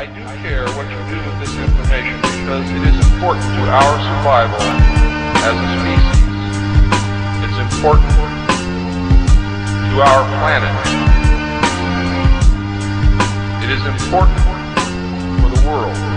I do care what you do with this information because it is important to our survival as a species. It's important to our planet. It is important for the world.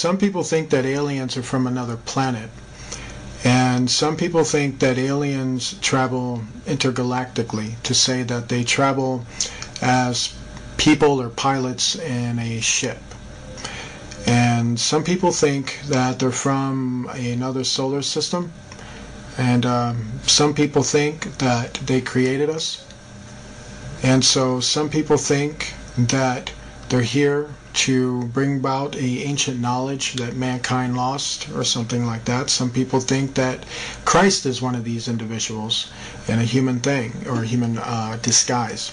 Some people think that aliens are from another planet. And some people think that aliens travel intergalactically, to say that they travel as people or pilots in a ship. And some people think that they're from another solar system. And um, some people think that they created us. And so some people think that they're here to bring about a ancient knowledge that mankind lost or something like that. Some people think that Christ is one of these individuals in a human thing or a human uh, disguise.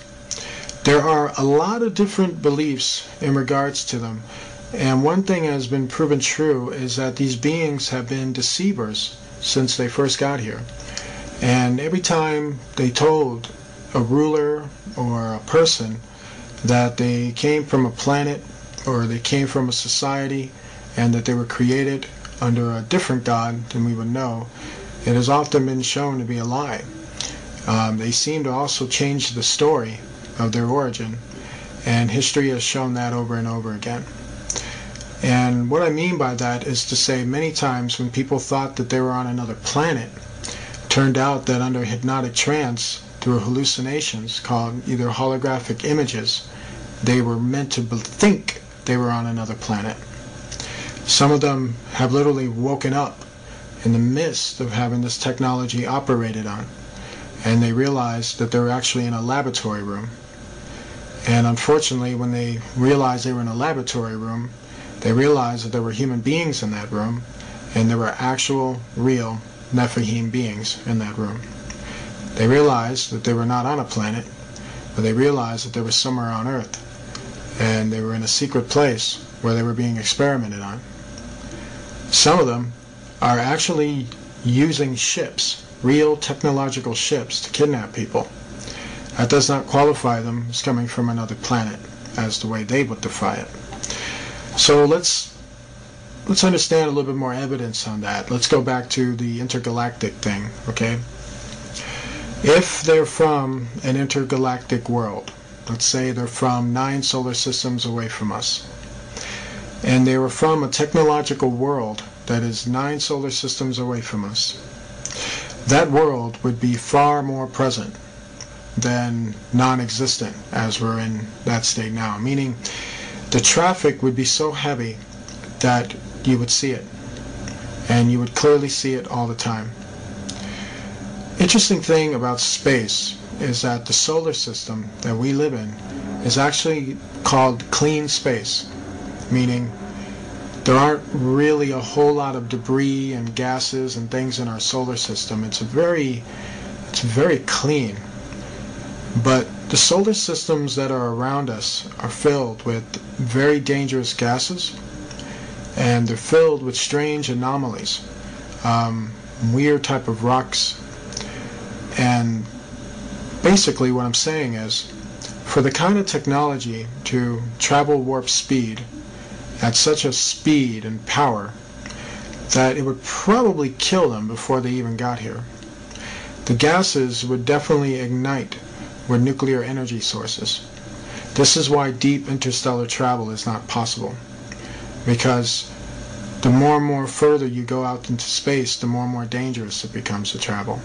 There are a lot of different beliefs in regards to them. And one thing has been proven true is that these beings have been deceivers since they first got here. And every time they told a ruler or a person that they came from a planet or they came from a society and that they were created under a different God than we would know, it has often been shown to be a lie. Um, they seem to also change the story of their origin, and history has shown that over and over again. And what I mean by that is to say many times when people thought that they were on another planet, turned out that under hypnotic trance, through hallucinations called either holographic images, they were meant to think they were on another planet. Some of them have literally woken up in the midst of having this technology operated on, and they realized that they were actually in a laboratory room. And unfortunately, when they realized they were in a laboratory room, they realized that there were human beings in that room, and there were actual, real Nephilim beings in that room. They realized that they were not on a planet, but they realized that they were somewhere on Earth, and they were in a secret place where they were being experimented on. Some of them are actually using ships, real technological ships, to kidnap people. That does not qualify them as coming from another planet, as the way they would define it. So let's let's understand a little bit more evidence on that. Let's go back to the intergalactic thing, okay? If they're from an intergalactic world, Let's say they're from nine solar systems away from us. And they were from a technological world that is nine solar systems away from us. That world would be far more present than non-existent as we're in that state now. Meaning the traffic would be so heavy that you would see it. And you would clearly see it all the time. Interesting thing about space is that the solar system that we live in is actually called clean space, meaning there aren't really a whole lot of debris and gases and things in our solar system. It's very it's very clean. But the solar systems that are around us are filled with very dangerous gases and they're filled with strange anomalies, um, weird type of rocks. And basically what I'm saying is, for the kind of technology to travel warp speed at such a speed and power that it would probably kill them before they even got here. The gases would definitely ignite with nuclear energy sources. This is why deep interstellar travel is not possible. Because the more and more further you go out into space, the more and more dangerous it becomes to travel.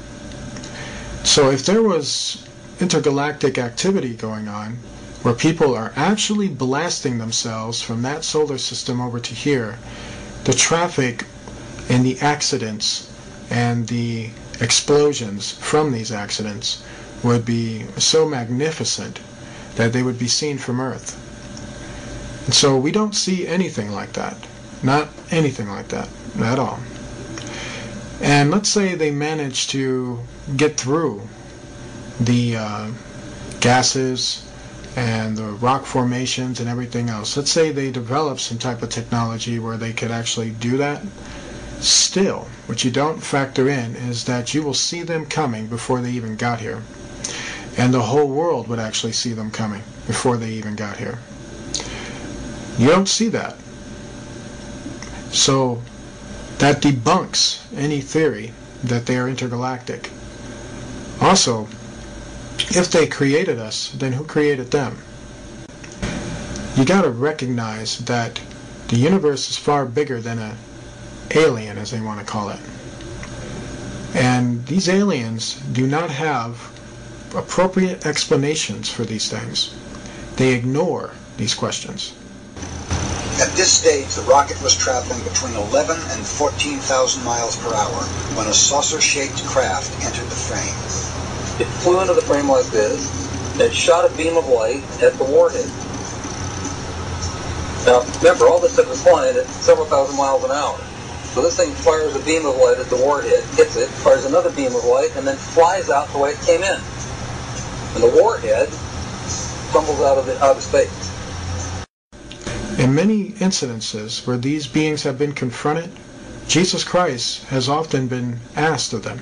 So if there was intergalactic activity going on, where people are actually blasting themselves from that solar system over to here, the traffic and the accidents and the explosions from these accidents would be so magnificent that they would be seen from Earth. And so we don't see anything like that. Not anything like that at all. And let's say they manage to get through the uh, gases and the rock formations and everything else. Let's say they develop some type of technology where they could actually do that. Still, what you don't factor in is that you will see them coming before they even got here. And the whole world would actually see them coming before they even got here. You don't see that. So that debunks any theory that they are intergalactic. Also, if they created us, then who created them? You got to recognize that the universe is far bigger than a alien, as they want to call it. And these aliens do not have appropriate explanations for these things. They ignore these questions. At this stage, the rocket was traveling between 11 and 14,000 miles per hour when a saucer-shaped craft entered the frame. It flew into the frame like this. It shot a beam of light at the warhead. Now, remember, all this stuff is flying at several thousand miles an hour. So this thing fires a beam of light at the warhead, hits it, fires another beam of light, and then flies out the way it came in. And the warhead tumbles out of, the, out of space. In many incidences where these beings have been confronted, Jesus Christ has often been asked of them.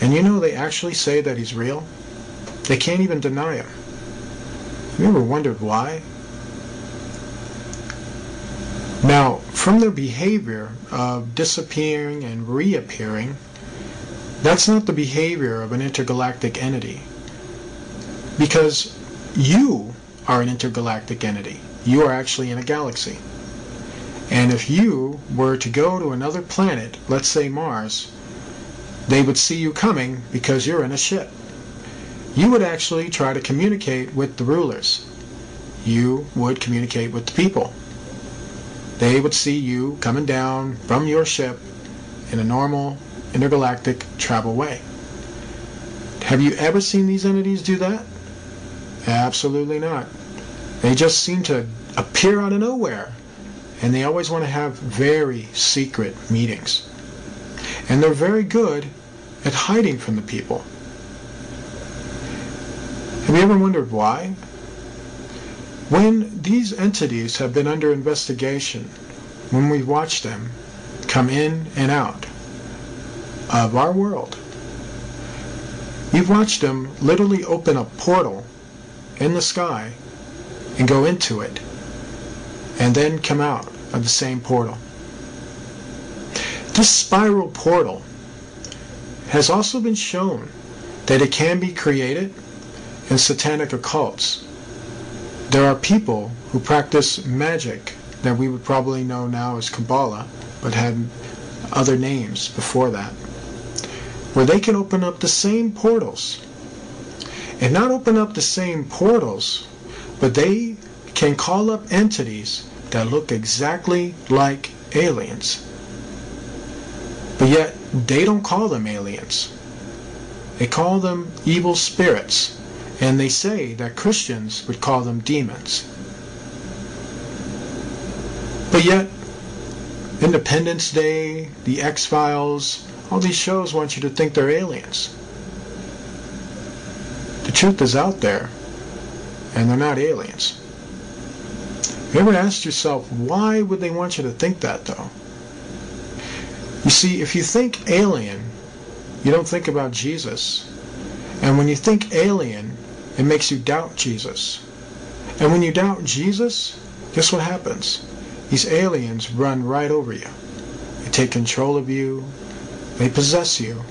And you know they actually say that he's real? They can't even deny him. Have you ever wondered why? Now, from their behavior of disappearing and reappearing, that's not the behavior of an intergalactic entity. Because you are an intergalactic entity. You are actually in a galaxy. And if you were to go to another planet, let's say Mars, they would see you coming because you're in a ship. You would actually try to communicate with the rulers. You would communicate with the people. They would see you coming down from your ship in a normal intergalactic travel way. Have you ever seen these entities do that? Absolutely not. They just seem to appear out of nowhere. And they always want to have very secret meetings. And they're very good at hiding from the people. Have you ever wondered why? When these entities have been under investigation, when we watch them come in and out of our world, we've watched them literally open a portal in the sky and go into it and then come out of the same portal. This spiral portal has also been shown that it can be created in satanic occults There are people who practice magic that we would probably know now as Kabbalah, but had other names before that, where they can open up the same portals. And not open up the same portals, but they can call up entities that look exactly like aliens. But yet, they don't call them aliens. They call them evil spirits. And they say that Christians would call them demons. But yet, Independence Day, The X-Files, all these shows want you to think they're aliens. The truth is out there, and they're not aliens. You ever asked yourself, why would they want you to think that, though? You see, if you think alien, you don't think about Jesus. And when you think alien, it makes you doubt Jesus. And when you doubt Jesus, guess what happens? These aliens run right over you. They take control of you. They possess you.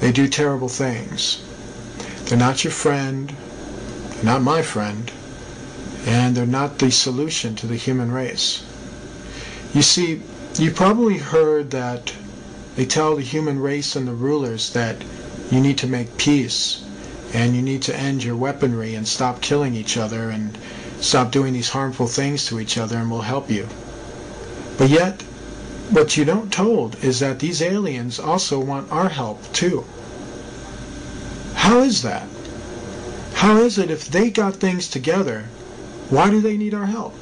They do terrible things. They're not your friend. They're not my friend. And they're not the solution to the human race. You see, you probably heard that they tell the human race and the rulers that you need to make peace and you need to end your weaponry and stop killing each other and stop doing these harmful things to each other and we'll help you. But yet, what you don't told is that these aliens also want our help too. How is that? How is it if they got things together, why do they need our help?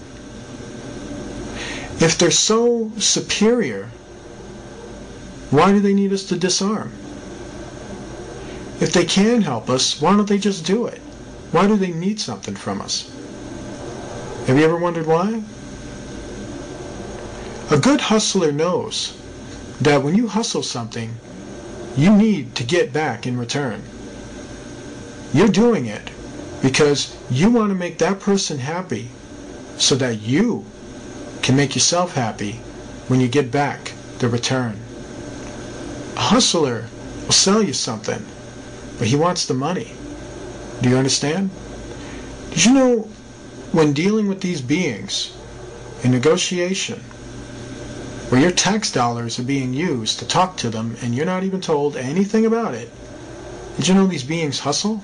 If they're so superior, why do they need us to disarm? If they can help us, why don't they just do it? Why do they need something from us? Have you ever wondered why? A good hustler knows that when you hustle something, you need to get back in return. You're doing it because you want to make that person happy so that you can make yourself happy when you get back the return. A hustler will sell you something, but he wants the money. Do you understand? Did you know when dealing with these beings in negotiation, where your tax dollars are being used to talk to them and you're not even told anything about it. Did you know these beings hustle?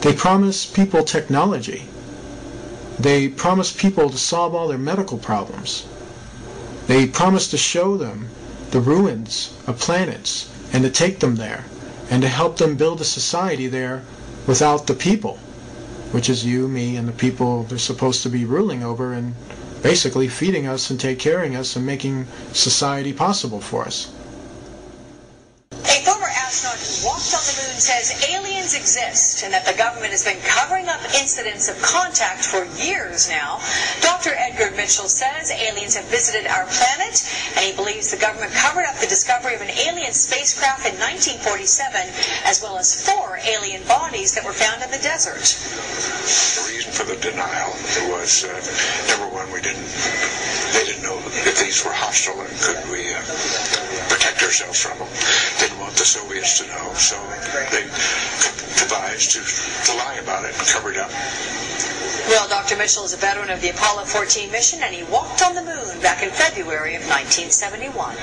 They promise people technology. They promise people to solve all their medical problems. They promise to show them the ruins of planets and to take them there and to help them build a society there without the people, which is you, me, and the people they're supposed to be ruling over and basically feeding us and take caring of us and making society possible for us. Astronaut who walked moon says aliens exist and that the government has been covering up incidents of contact for years now. Dr. Edgar Mitchell says aliens have visited our planet and he believes the government covered up the discovery of an alien spacecraft in 1947 as well as four alien bodies that were found in the desert. The reason for the denial was uh, number one, we didn't they didn't know if these were hostile and could we uh, protect ourselves from them. Didn't want the Soviets to know, so they devised to, to lie about it and cover it up. Well, Dr. Mitchell is a veteran of the Apollo 14 mission and he walked on the moon back in February of 1971.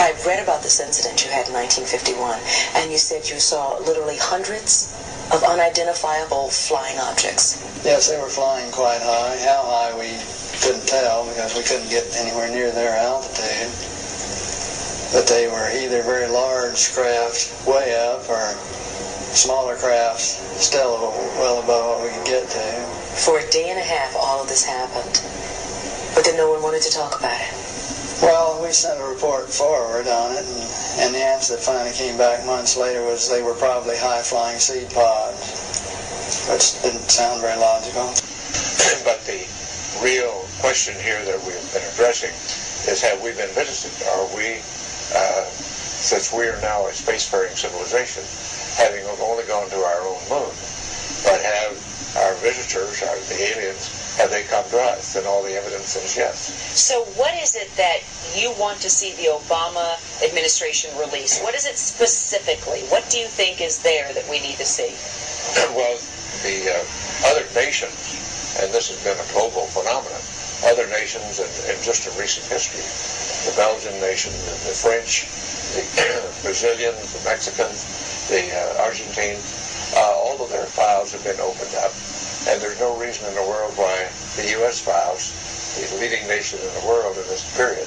I've read about this incident you had in 1951, and you said you saw literally hundreds of unidentifiable flying objects. Yes, they were flying quite high. How high we couldn't tell because we couldn't get anywhere near their altitude. But they were either very large craft way up or smaller crafts still well above what we could get to. For a day and a half, all of this happened, but then no one wanted to talk about it. Well, we sent a report forward on it, and, and the answer that finally came back months later was they were probably high-flying seed pods, which didn't sound very logical. but the real question here that we've been addressing is have we been visited? Are we, uh, since we are now a spacefaring civilization, having only gone to our own moon, but have our visitors, our, the aliens, have they come to us? And all the evidence is yes. So what is it that you want to see the Obama administration release? What is it specifically? What do you think is there that we need to see? well, the uh, other nations, and this has been a global phenomenon, other nations in, in just in recent history, the Belgian nation, the, French, the Brazilians, the Mexicans, the uh, Argentines, uh, all of their files have been opened up. And there's no reason in the world why the U.S. files, the leading nation in the world in this period,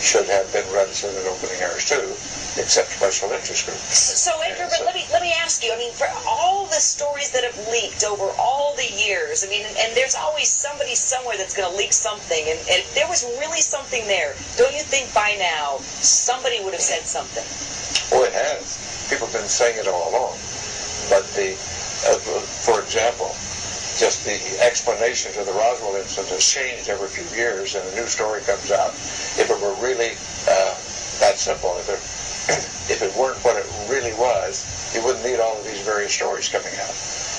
should have been reticent in opening ours too, except special interest groups. So, Edgar, but let me let me ask you. I mean, for all the stories that have leaked over all the years, I mean, and there's always somebody somewhere that's going to leak something, and, and if there was really something there, don't you think by now somebody would have said something? Well, it has. People have been saying it all along. But the, uh, for example, just the explanation to the Roswell incident has changed every few years, and a new story comes out. If it were really uh, that simple, if it, if it weren't what it really was, you wouldn't need all of these various stories coming out.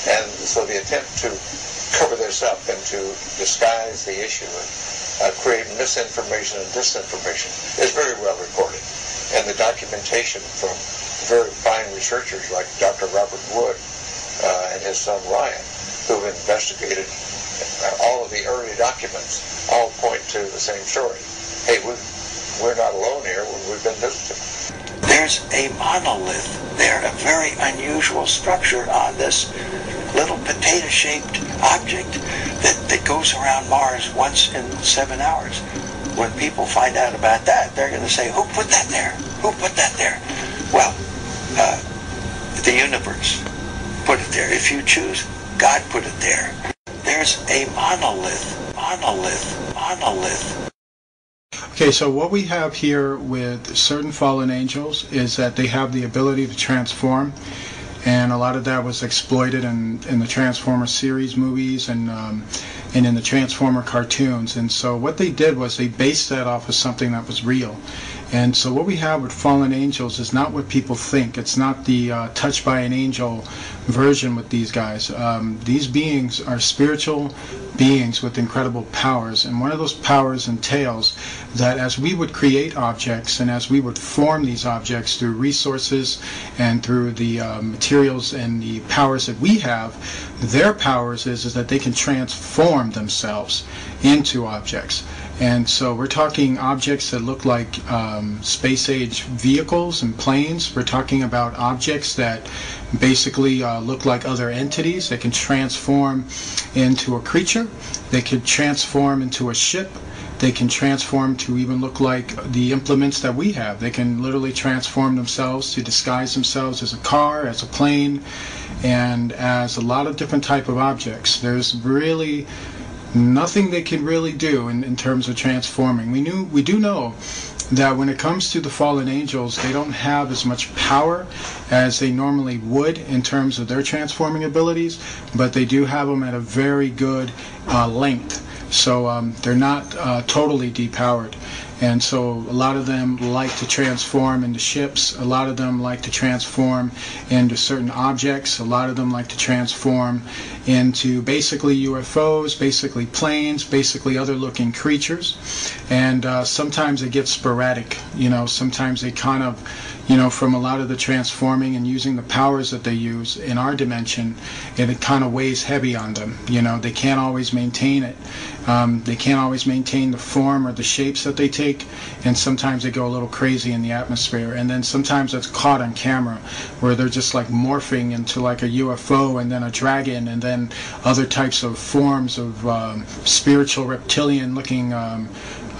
And so the attempt to cover this up and to disguise the issue and uh, create misinformation and disinformation is very well recorded. And the documentation from very fine researchers like Dr. Robert Wood uh, and his son Ryan who've investigated all of the early documents all point to the same story. Hey, we we're not alone here. We've been visiting. There's a monolith there, a very unusual structure on this little potato-shaped object that, that goes around Mars once in seven hours. When people find out about that, they're going to say, who put that there? Who put that there? Well, uh, the universe put it there. If you choose God put it there. There's a monolith, monolith, monolith. Okay, so what we have here with certain fallen angels is that they have the ability to transform, and a lot of that was exploited in, in the Transformer series movies and um, and in the Transformer cartoons. And so what they did was they based that off of something that was real. And so what we have with fallen angels is not what people think. It's not the uh, touched by an angel version with these guys. Um, these beings are spiritual beings with incredible powers, and one of those powers entails that as we would create objects and as we would form these objects through resources and through the uh, materials and the powers that we have, their powers is, is that they can transform themselves into objects. And so we're talking objects that look like um, space age vehicles and planes. We're talking about objects that basically uh, look like other entities. They can transform into a creature. They can transform into a ship. They can transform to even look like the implements that we have. They can literally transform themselves to disguise themselves as a car, as a plane, and as a lot of different type of objects. There's really nothing they can really do in, in terms of transforming. We knew we do know that when it comes to the fallen angels, they don't have as much power as they normally would in terms of their transforming abilities, but they do have them at a very good uh, length. So um, they're not uh, totally depowered. And so a lot of them like to transform into ships. A lot of them like to transform into certain objects. A lot of them like to transform into basically UFOs, basically planes, basically other looking creatures. And uh, sometimes it gets sporadic. You know, sometimes they kind of you know, from a lot of the transforming and using the powers that they use in our dimension, and it kind of weighs heavy on them. You know, they can't always maintain it. Um, they can't always maintain the form or the shapes that they take, and sometimes they go a little crazy in the atmosphere. And then sometimes it's caught on camera, where they're just like morphing into like a UFO and then a dragon and then other types of forms of um, spiritual reptilian-looking um,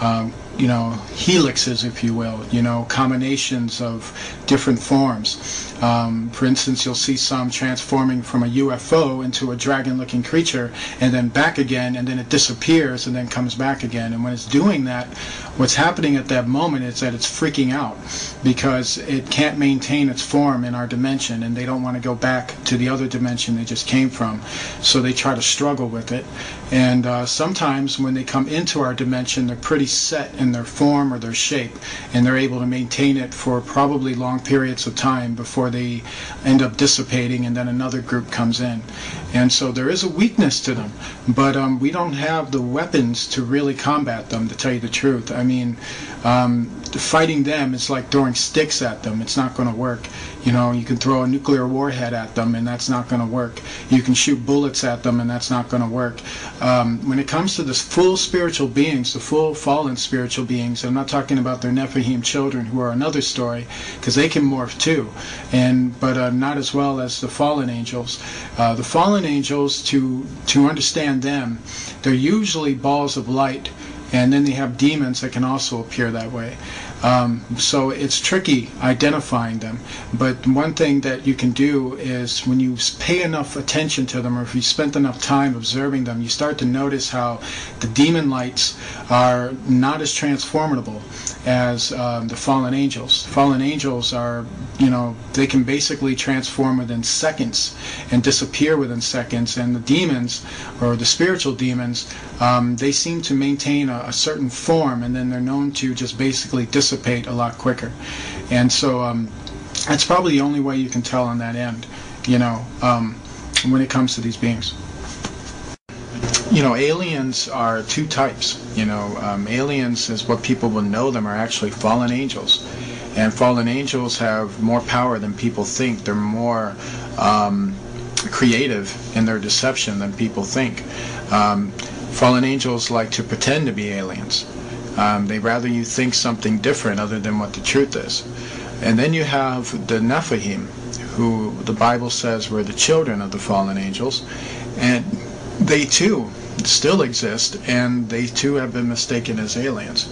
um, you know, helixes, if you will, you know, combinations of different forms. Um, for instance, you'll see some transforming from a UFO into a dragon-looking creature and then back again, and then it disappears and then comes back again. And when it's doing that, what's happening at that moment is that it's freaking out because it can't maintain its form in our dimension, and they don't want to go back to the other dimension they just came from. So they try to struggle with it. And uh, sometimes when they come into our dimension, they're pretty set in their form or their shape, and they're able to maintain it for probably long periods of time before they end up dissipating, and then another group comes in. And so there is a weakness to them, but um, we don't have the weapons to really combat them, to tell you the truth. I mean, um, fighting them is like throwing sticks at them. It's not going to work. You know, you can throw a nuclear warhead at them, and that's not going to work. You can shoot bullets at them, and that's not going to work. Um, when it comes to the full spiritual beings, the full fallen spiritual beings, I'm not talking about their Nephilim children, who are another story, because they can morph too, and but uh, not as well as the fallen angels. Uh, the fallen angels, to to understand them, they're usually balls of light and then they have demons that can also appear that way. Um, so it's tricky identifying them. But one thing that you can do is when you pay enough attention to them, or if you spent enough time observing them, you start to notice how the demon lights are not as transformable as um, the fallen angels. Fallen angels are, you know, they can basically transform within seconds and disappear within seconds. And the demons, or the spiritual demons, um, they seem to maintain a, a, certain form, and then they're known to just basically dissipate a lot quicker. And so um, that's probably the only way you can tell on that end, you know, um, when it comes to these beings you know, aliens are two types. You know, um, aliens is what people will know them are actually fallen angels, and fallen angels have more power than people think. They're more um, creative in their deception than people think. Um, fallen angels like to pretend to be aliens. Um, they rather you think something different other than what the truth is. And then you have the Nephilim, who the Bible says were the children of the fallen angels, and they too still exist, and they too have been mistaken as aliens.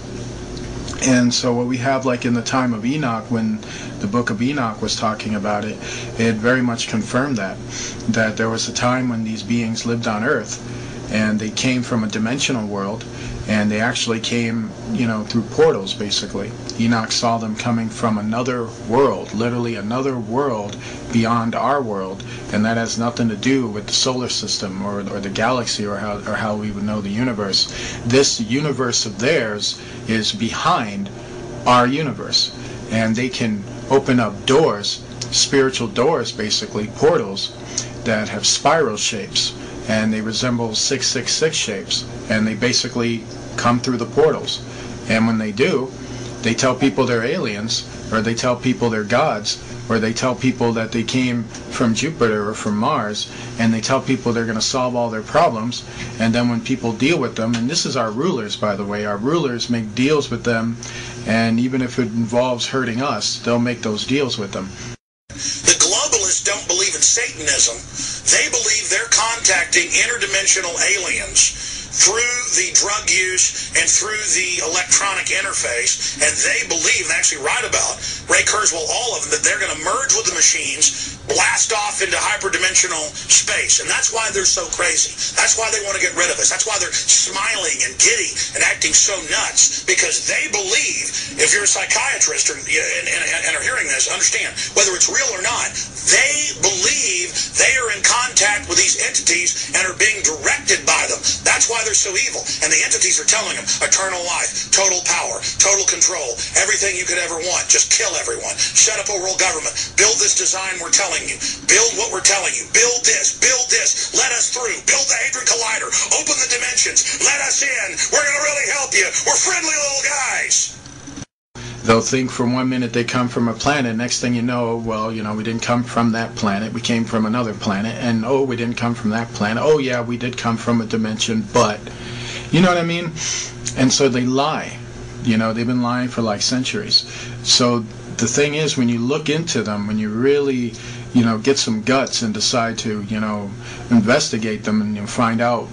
And so what we have like in the time of Enoch when the book of Enoch was talking about it, it very much confirmed that that there was a time when these beings lived on earth and they came from a dimensional world and they actually came, you know, through portals basically. Enoch saw them coming from another world, literally another world beyond our world, and that has nothing to do with the solar system or, or the galaxy or how, or how we would know the universe. This universe of theirs is behind our universe, and they can open up doors, spiritual doors basically, portals that have spiral shapes and they resemble 666 shapes and they basically come through the portals. And when they do they tell people they're aliens or they tell people they're gods or they tell people that they came from Jupiter or from Mars and they tell people they're going to solve all their problems. And then when people deal with them and this is our rulers by the way our rulers make deals with them and even if it involves hurting us they'll make those deals with them. The Satanism. They believe they're contacting interdimensional aliens through the drug use and through the electronic interface, and they believe, and actually write about, Ray Kurzweil, all of them, that they're going to merge with the machines, blast off into hyperdimensional space. And that's why they're so crazy. That's why they want to get rid of us. That's why they're smiling and giddy and acting so nuts, because they believe, if you're a psychiatrist or, and, and, and are hearing this, understand, whether it's real or not, they believe they are in contact with these entities and are being directed by them. That's why they're so evil. And the entities are telling them eternal life, total power, total control, everything you could ever want. Just kill everyone. Set up a world government. Build this design we're telling you. Build what we're telling you. Build this. Build this. Let us through. Build the Hadron Collider. Open the dimensions. Let us in. We're going to really help you. We're friendly little guys they'll think for one minute they come from a planet. Next thing you know, well, you know, we didn't come from that planet. We came from another planet. And oh, we didn't come from that planet. Oh, yeah, we did come from a dimension, but. You know what I mean? And so they lie. You know, they've been lying for like centuries. So the thing is, when you look into them, when you really, you know, get some guts and decide to, you know, investigate them and you know, find out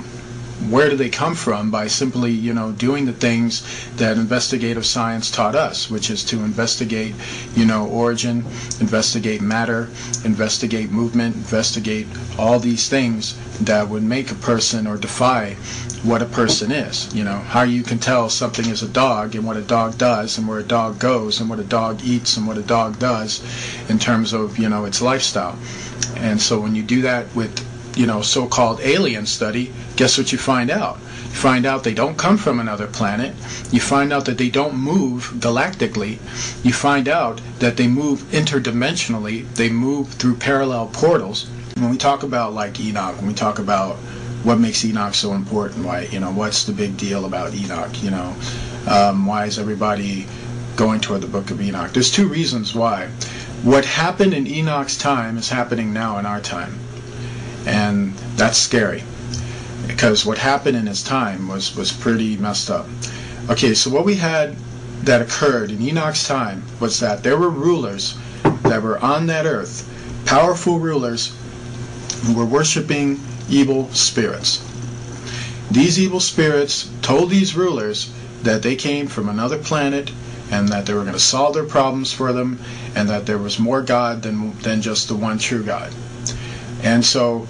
where do they come from by simply, you know, doing the things that investigative science taught us, which is to investigate, you know, origin, investigate matter, investigate movement, investigate all these things that would make a person or defy what a person is. You know, how you can tell something is a dog and what a dog does and where a dog goes and what a dog eats and what a dog does in terms of, you know, its lifestyle. And so when you do that with you know, so-called alien study, guess what you find out? You find out they don't come from another planet. You find out that they don't move galactically. You find out that they move interdimensionally. They move through parallel portals. When we talk about like Enoch, when we talk about what makes Enoch so important, why you know what's the big deal about Enoch, you know, um, why is everybody going toward the Book of Enoch? There's two reasons why. What happened in Enoch's time is happening now in our time, and that's scary because what happened in his time was was pretty messed up. Okay, so what we had that occurred in Enoch's time was that there were rulers that were on that earth, powerful rulers who were worshiping evil spirits. These evil spirits told these rulers that they came from another planet and that they were going to solve their problems for them and that there was more God than, than just the one true God. And so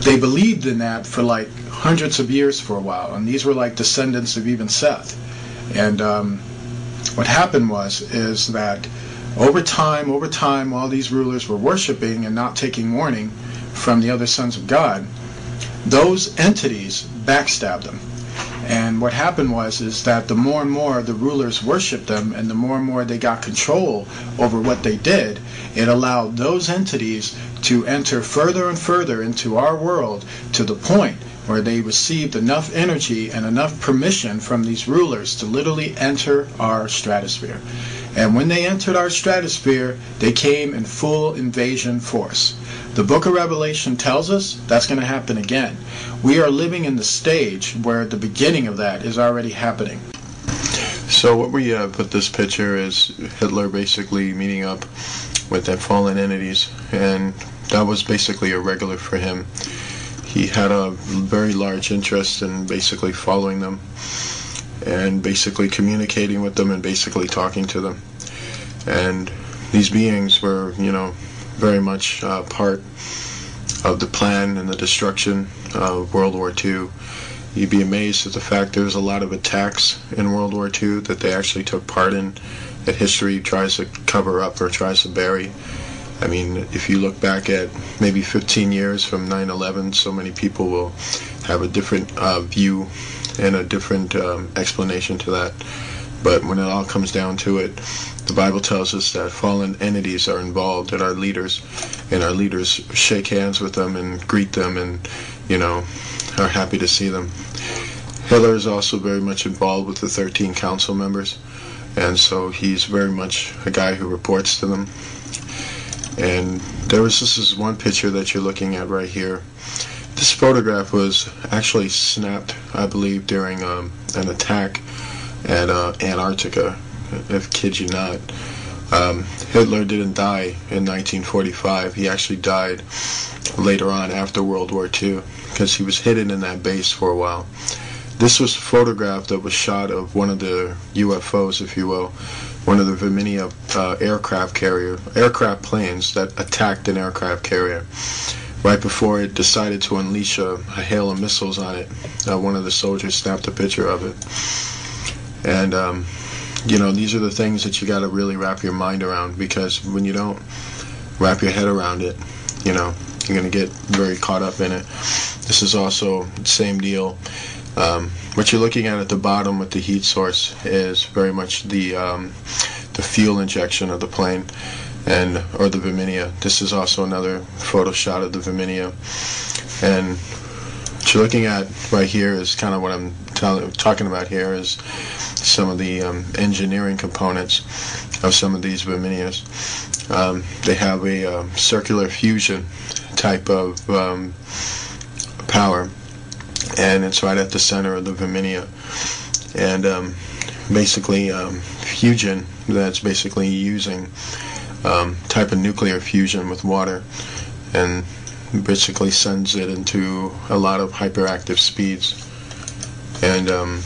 they believed in that for like hundreds of years for a while, and these were like descendants of even Seth. And um, what happened was is that over time, over time, while these rulers were worshiping and not taking warning from the other sons of God, those entities backstabbed them. And what happened was is that the more and more the rulers worshipped them and the more and more they got control over what they did, it allowed those entities to enter further and further into our world to the point where they received enough energy and enough permission from these rulers to literally enter our stratosphere. And when they entered our stratosphere, they came in full invasion force. The book of Revelation tells us that's going to happen again. We are living in the stage where the beginning of that is already happening. So what we uh, put this picture is Hitler basically meeting up with the fallen entities, and that was basically a regular for him. He had a very large interest in basically following them and basically communicating with them and basically talking to them. And these beings were, you know, very much uh, part of the plan and the destruction of World War II. You'd be amazed at the fact there's a lot of attacks in World War II that they actually took part in that history tries to cover up or tries to bury. I mean, if you look back at maybe 15 years from 9-11, so many people will have a different uh, view and a different um, explanation to that. But when it all comes down to it, the Bible tells us that fallen entities are involved and our leaders, and our leaders shake hands with them and greet them and, you know, are happy to see them. Hitler is also very much involved with the 13 council members, and so he's very much a guy who reports to them. And there was this is one picture that you're looking at right here. This photograph was actually snapped, I believe, during um, an attack at uh, Antarctica. If kid you not, um, Hitler didn't die in 1945. He actually died later on after World War II because he was hidden in that base for a while. This was a photograph that was shot of one of the UFOs, if you will, one of the Virginia uh, aircraft carrier, aircraft planes that attacked an aircraft carrier. Right before it decided to unleash a, a hail of missiles on it, uh, one of the soldiers snapped a picture of it. And, um, you know, these are the things that you got to really wrap your mind around because when you don't wrap your head around it, you know, you're going to get very caught up in it. This is also the same deal. Um, what you're looking at at the bottom with the heat source is very much the um, the fuel injection of the plane and or the Virginia. This is also another photo shot of the Virginia. And what you're looking at right here is kind of what I'm talking about here is some of the um, engineering components of some of these Virginias. Um, they have a uh, circular fusion type of um, power and it's right at the center of the Virginia. And um, basically, um, fusion that's basically using um, type of nuclear fusion with water, and basically sends it into a lot of hyperactive speeds. And um,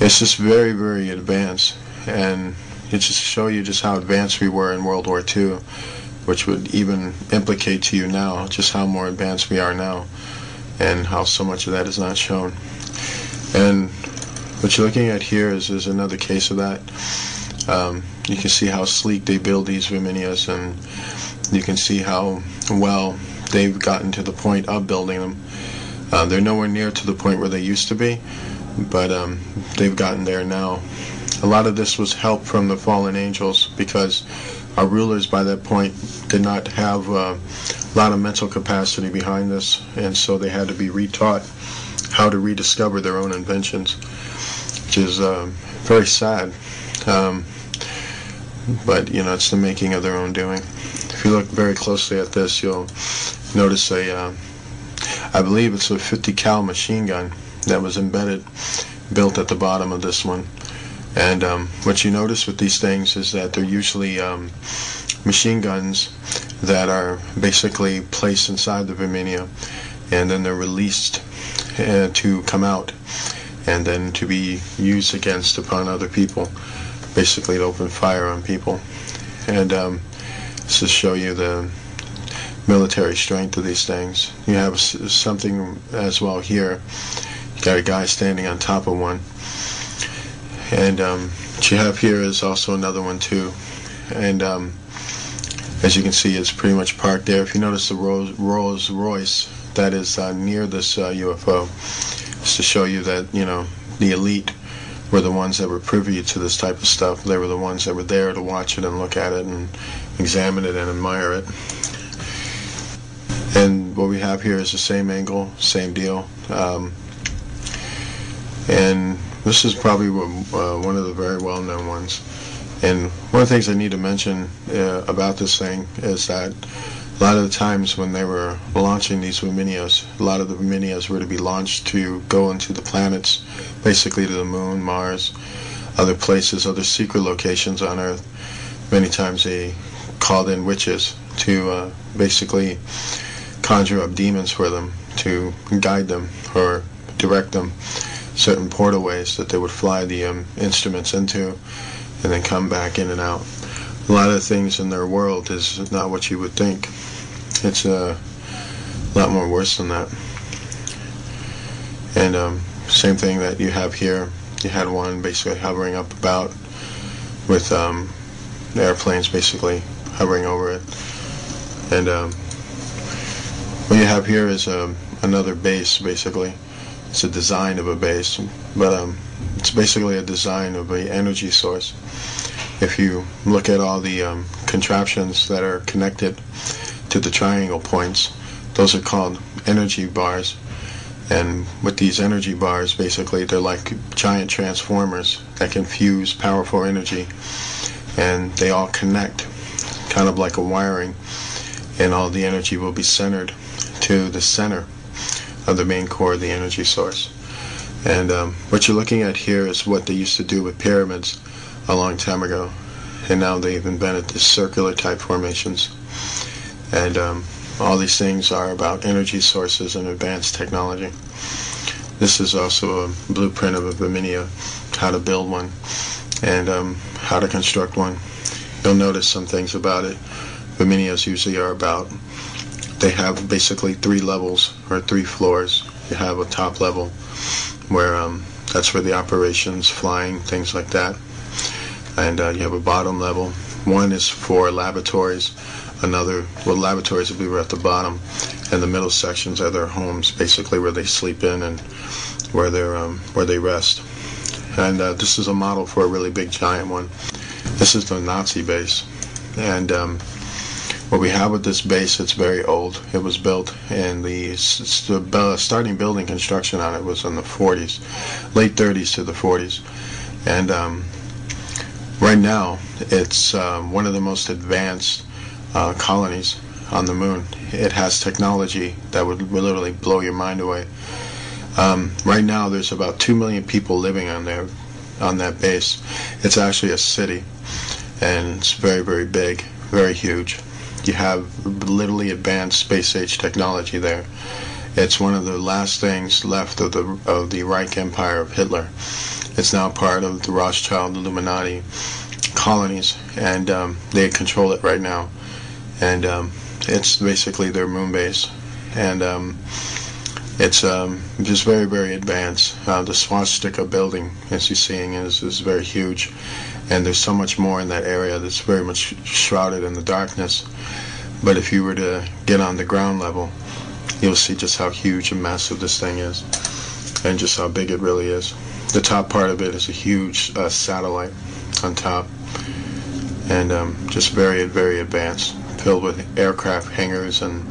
it's just very, very advanced, and it just show you just how advanced we were in World War II, which would even implicate to you now just how more advanced we are now and how so much of that is not shown. And what you're looking at here is, is another case of that. Um, you can see how sleek they build these Virginias, and you can see how well they've gotten to the point of building them. Uh, they're nowhere near to the point where they used to be, but um, they've gotten there now. A lot of this was help from the fallen angels because our rulers by that point did not have uh, a lot of mental capacity behind this, and so they had to be retaught how to rediscover their own inventions, which is uh, very sad. Um, but you know, it's the making of their own doing. If you look very closely at this, you'll notice a, uh, I believe it's a 50 cal machine gun that was embedded, built at the bottom of this one. And um, what you notice with these things is that they're usually um, machine guns that are basically placed inside the Verminia, and then they're released uh, to come out, and then to be used against upon other people, basically to open fire on people. And um, this to show you the military strength of these things. You have something as well here. You got a guy standing on top of one and um, what you have here is also another one too. And um, as you can see, it's pretty much parked there. If you notice the Rolls, Rolls Royce that is uh, near this uh, UFO, it's to show you that, you know, the elite were the ones that were privy to this type of stuff. They were the ones that were there to watch it and look at it and examine it and admire it. And what we have here is the same angle, same deal. Um, and this is probably uh, one of the very well-known ones. And one of the things I need to mention uh, about this thing is that a lot of the times when they were launching these Luminias, a lot of the Luminias were to be launched to go into the planets, basically to the moon, Mars, other places, other secret locations on Earth. Many times they called in witches to uh, basically conjure up demons for them, to guide them or direct them certain portalways that they would fly the um, instruments into and then come back in and out. A lot of things in their world is not what you would think. It's uh, a lot more worse than that. And um, same thing that you have here. You had one basically hovering up about with um, airplanes basically hovering over it. And um, what you have here is um, another base basically it's a design of a base, but um, it's basically a design of an energy source. If you look at all the um, contraptions that are connected to the triangle points, those are called energy bars. And with these energy bars, basically, they're like giant transformers that can fuse powerful energy. And they all connect, kind of like a wiring. And all the energy will be centered to the center of the main core the energy source. And um, what you're looking at here is what they used to do with pyramids a long time ago. And now they've invented these circular type formations. And um, all these things are about energy sources and advanced technology. This is also a blueprint of a Verminia, how to build one and um, how to construct one. You'll notice some things about it. Verminias usually are about they have basically three levels or three floors. You have a top level where um, that's where the operations, flying, things like that. And uh, you have a bottom level. One is for laboratories. Another, well, laboratories will be right at the bottom, and the middle sections are their homes, basically where they sleep in and where they um, where they rest. And uh, this is a model for a really big giant one. This is the Nazi base, and um, what we have with this base, it's very old. It was built and the, starting building construction on it was in the 40s, late 30s to the 40s. And um, right now, it's um, one of the most advanced uh, colonies on the moon. It has technology that would literally blow your mind away. Um, right now, there's about two million people living on there, on that base. It's actually a city, and it's very, very big, very huge you have literally advanced space age technology there. It's one of the last things left of the of the Reich Empire of Hitler. It's now part of the Rothschild Illuminati colonies, and um, they control it right now. And um, it's basically their moon base, and um, it's um, just very very advanced. Uh, the swastika building, as you're seeing, is is very huge and there's so much more in that area that's very much shrouded in the darkness. But if you were to get on the ground level, you'll see just how huge and massive this thing is and just how big it really is. The top part of it is a huge uh, satellite on top and um, just very, very advanced, filled with aircraft hangars and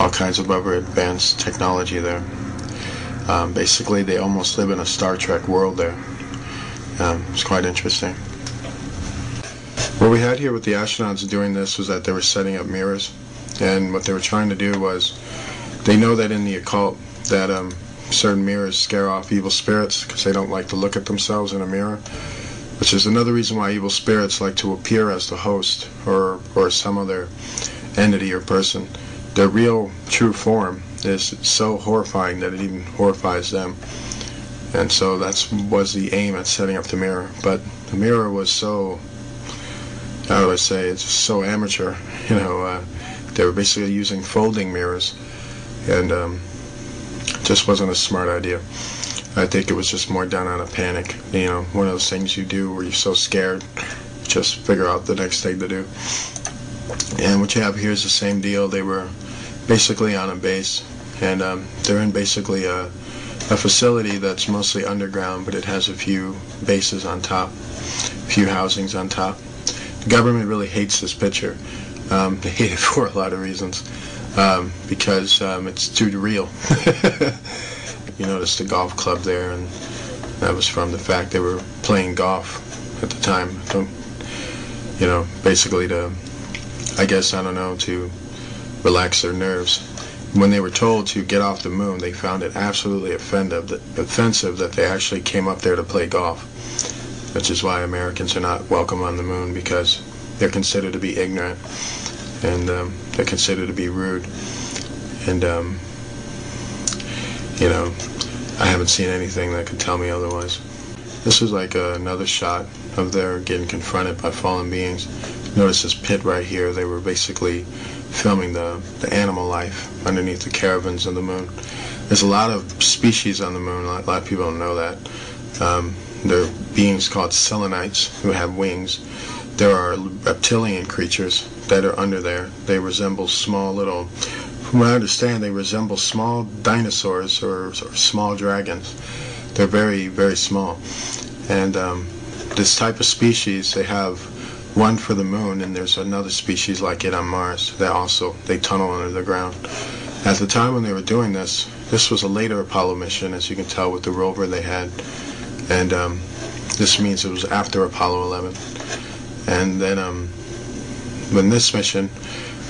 all kinds of other advanced technology there. Um, basically, they almost live in a Star Trek world there. Um, it's quite interesting. What we had here with the astronauts doing this was that they were setting up mirrors, and what they were trying to do was, they know that in the occult that um, certain mirrors scare off evil spirits because they don't like to look at themselves in a mirror, which is another reason why evil spirits like to appear as the host or or some other entity or person. Their real true form is so horrifying that it even horrifies them. And so that was the aim at setting up the mirror. But the mirror was so, I would say, it's so amateur. You know, uh, they were basically using folding mirrors, and um, just wasn't a smart idea. I think it was just more done out of panic. You know, one of those things you do where you're so scared, just figure out the next thing to do. And what you have here is the same deal. They were basically on a base, and um, they're in basically a, a facility that's mostly underground, but it has a few bases on top, a few housings on top. The government really hates this picture. Um, they hate it for a lot of reasons, um, because um, it's too real. you notice the golf club there, and that was from the fact they were playing golf at the time. You know, basically to, I guess, I don't know, to relax their nerves. When they were told to get off the moon, they found it absolutely offensive that, offensive that they actually came up there to play golf, which is why Americans are not welcome on the moon because they're considered to be ignorant and um, they're considered to be rude. And, um, you know, I haven't seen anything that could tell me otherwise. This is like uh, another shot of their getting confronted by fallen beings. Notice this pit right here. They were basically filming the, the animal life underneath the caravans of the moon. There's a lot of species on the moon. A lot, a lot of people don't know that. Um, there are beings called selenites who have wings. There are reptilian creatures that are under there. They resemble small little, from what I understand, they resemble small dinosaurs or, or small dragons. They're very, very small. And um, this type of species, they have one for the moon, and there's another species like it on Mars that also they tunnel under the ground. At the time when they were doing this, this was a later Apollo mission, as you can tell with the rover they had, and um, this means it was after Apollo 11. And then um, when this mission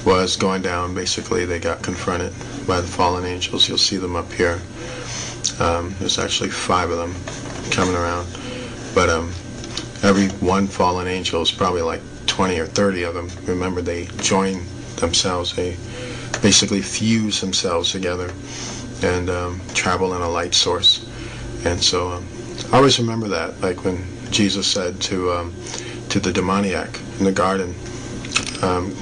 was going down, basically they got confronted by the fallen angels. You'll see them up here. Um, there's actually five of them coming around, but um, every one fallen angel is probably like 20 or 30 of them. Remember, they join themselves. They basically fuse themselves together and um, travel in a light source. And so um, I always remember that, like when Jesus said to um, to the demoniac in the garden, um,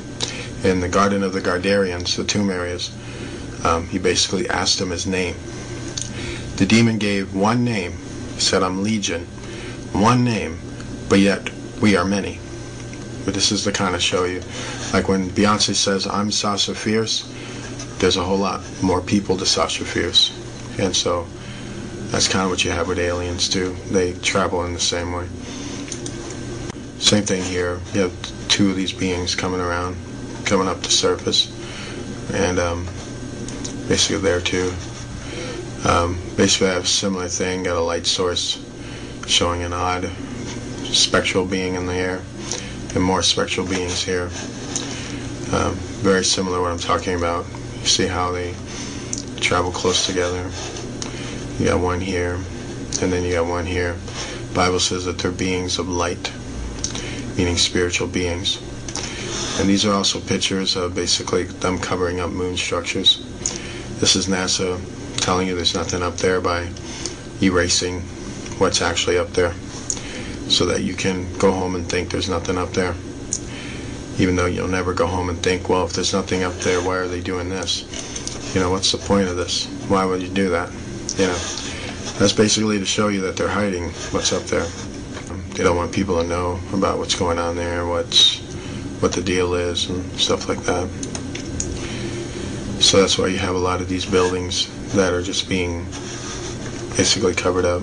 in the Garden of the Gardarians, the tomb areas, um, he basically asked him his name. The demon gave one name. Said, I'm Legion. One name but yet we are many. But this is the kind of show you, like when Beyonce says, I'm Sasha Fierce, there's a whole lot more people to Sasha Fierce. And so that's kind of what you have with aliens too. They travel in the same way. Same thing here. You have two of these beings coming around, coming up the surface, and um, basically there too. Um, basically, I have a similar thing. Got a light source showing an odd spectral being in the air and more spectral beings here. Um, very similar to what I'm talking about. You see how they travel close together. You got one here, and then you got one here. Bible says that they're beings of light, meaning spiritual beings. And these are also pictures of basically them covering up moon structures. This is NASA telling you there's nothing up there by erasing what's actually up there so that you can go home and think there's nothing up there. Even though you'll never go home and think, well, if there's nothing up there, why are they doing this? You know, what's the point of this? Why would you do that? You know, that's basically to show you that they're hiding what's up there. Um, they don't want people to know about what's going on there, what's what the deal is, and stuff like that. So that's why you have a lot of these buildings that are just being basically covered up.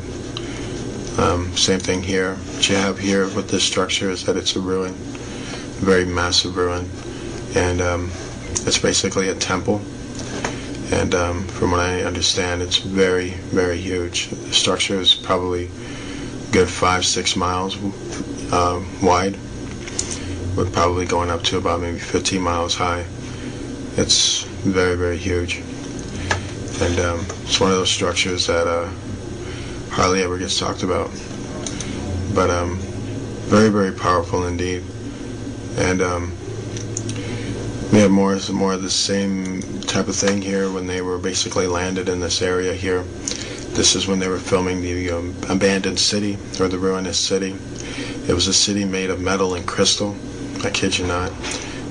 Um, same thing here. What you have here with this structure is that it's a ruin, a very massive ruin, and um, it's basically a temple. And um, from what I understand, it's very, very huge. The structure is probably good five, six miles uh, wide, with probably going up to about maybe 15 miles high. It's very, very huge. And um, it's one of those structures that uh, hardly ever gets talked about. But um, very, very powerful indeed. And um, we have more, more of the same type of thing here when they were basically landed in this area here. This is when they were filming the um, abandoned city or the ruinous city. It was a city made of metal and crystal. I kid you not.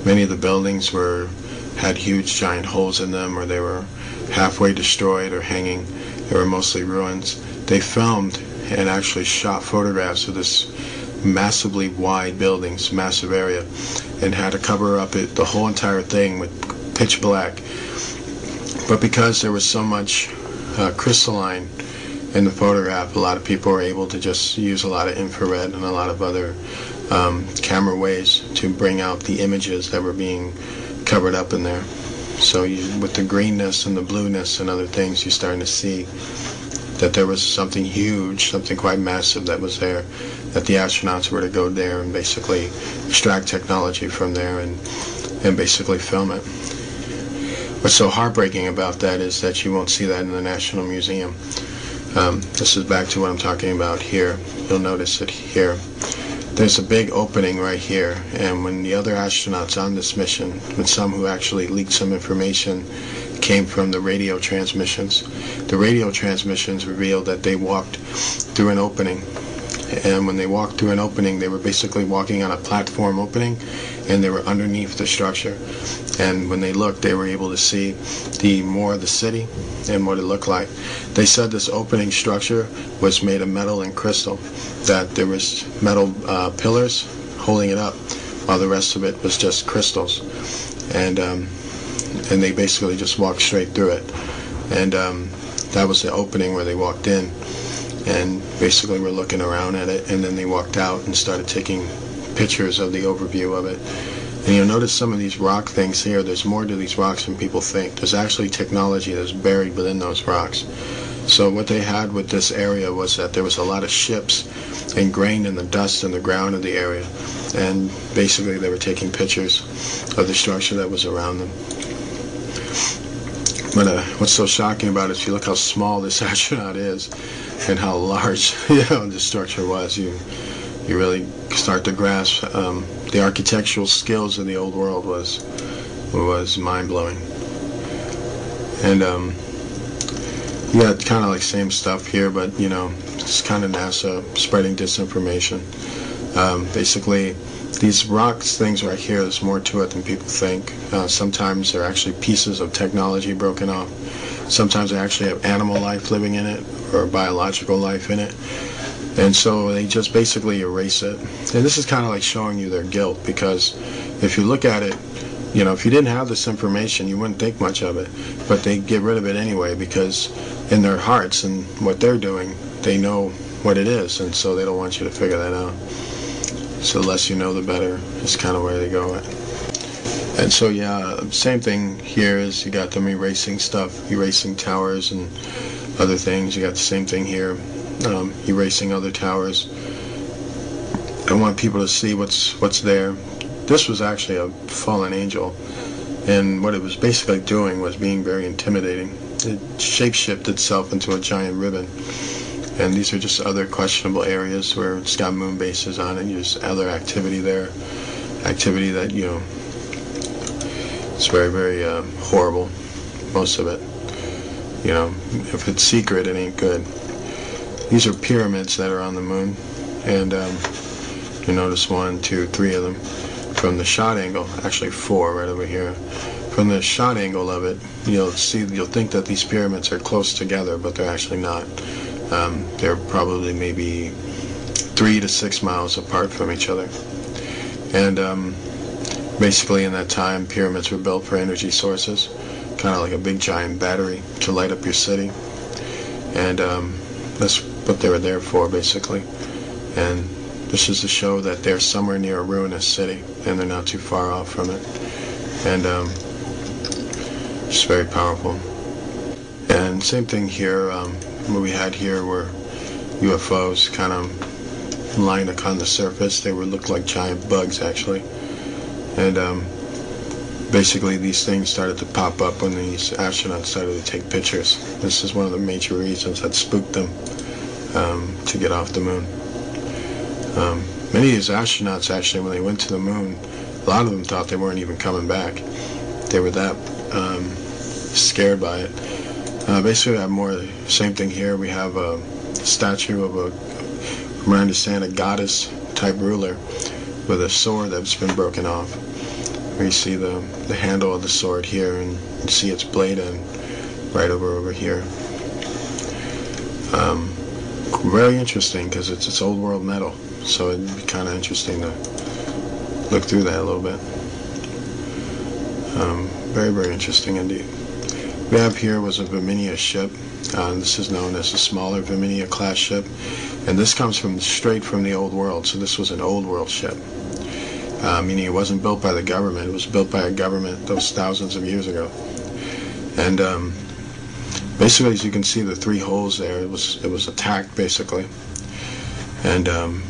Many of the buildings were had huge giant holes in them or they were halfway destroyed or hanging. They were mostly ruins they filmed and actually shot photographs of this massively wide buildings, massive area, and had to cover up it, the whole entire thing with pitch black. But because there was so much uh, crystalline in the photograph, a lot of people were able to just use a lot of infrared and a lot of other um, camera ways to bring out the images that were being covered up in there. So you, with the greenness and the blueness and other things, you're starting to see that there was something huge, something quite massive that was there, that the astronauts were to go there and basically extract technology from there and, and basically film it. What's so heartbreaking about that is that you won't see that in the National Museum. Um, this is back to what I'm talking about here. You'll notice it here. There's a big opening right here, and when the other astronauts on this mission, when some who actually leaked some information came from the radio transmissions. The radio transmissions revealed that they walked through an opening. And when they walked through an opening, they were basically walking on a platform opening and they were underneath the structure. And when they looked, they were able to see the more of the city and what it looked like. They said this opening structure was made of metal and crystal, that there was metal uh, pillars holding it up, while the rest of it was just crystals. And um, and they basically just walked straight through it. And um, that was the opening where they walked in, and basically we're looking around at it, and then they walked out and started taking pictures of the overview of it. And you'll notice some of these rock things here, there's more to these rocks than people think. There's actually technology that's buried within those rocks. So what they had with this area was that there was a lot of ships ingrained in the dust in the ground of the area. And basically they were taking pictures of the structure that was around them. But uh, what's so shocking about it is you look how small this astronaut is and how large you know the structure was. You you really start to grasp um, the architectural skills of the old world was was mind blowing. And um, yeah, kind of like same stuff here, but you know, it's kind of NASA spreading disinformation. Um, basically, these rocks things right here, there's more to it than people think. Uh, sometimes they're actually pieces of technology broken off. Sometimes they actually have animal life living in it or biological life in it. And so they just basically erase it. And this is kind of like showing you their guilt because if you look at it, you know, if you didn't have this information, you wouldn't think much of it. But they get rid of it anyway because in their hearts and what they're doing, they know what it is. And so they don't want you to figure that out. So the less you know, the better is kind of where they go at. And so yeah, same thing here is you got them erasing stuff, erasing towers and other things. You got the same thing here, um, erasing other towers. I want people to see what's what's there. This was actually a fallen angel, and what it was basically doing was being very intimidating. It shapeshifted itself into a giant ribbon and these are just other questionable areas where it's got moon bases on it. There's other activity there, activity that you know it's very very uh, horrible. Most of it, you know, if it's secret, it ain't good. These are pyramids that are on the moon, and um, you notice one, two, three of them from the shot angle. Actually, four right over here. From the shot angle of it, you'll see, you'll think that these pyramids are close together, but they're actually not. Um, they're probably maybe three to six miles apart from each other. And um, basically in that time, pyramids were built for energy sources, kind of like a big giant battery to light up your city. And um, that's what they were there for, basically. And this is to show that they're somewhere near a ruinous city, and they're not too far off from it. And um, it's very powerful. And same thing here. Um, what we had here were UFOs kind of lying on the surface. They were looked like giant bugs, actually. And um, basically these things started to pop up when these astronauts started to take pictures. This is one of the major reasons that spooked them um, to get off the moon. Um, many of these astronauts actually, when they went to the moon, a lot of them thought they weren't even coming back. They were that um, scared by it. Uh, basically, I have more same thing here. We have a statue of a, from I understand, a goddess type ruler with a sword that's been broken off. We see the, the handle of the sword here and you see its blade and right over over here. Um, very interesting because it's it's old world metal, so it'd be kind of interesting to look through that a little bit. Um, very very interesting indeed. We have here was a Viminia ship. Uh, this is known as a smaller Viminia class ship, and this comes from straight from the old world. So this was an old world ship uh, meaning it wasn't built by the government. It was built by a government those thousands of years ago. And um, basically, as you can see, the three holes there, it was it was attacked basically. And um,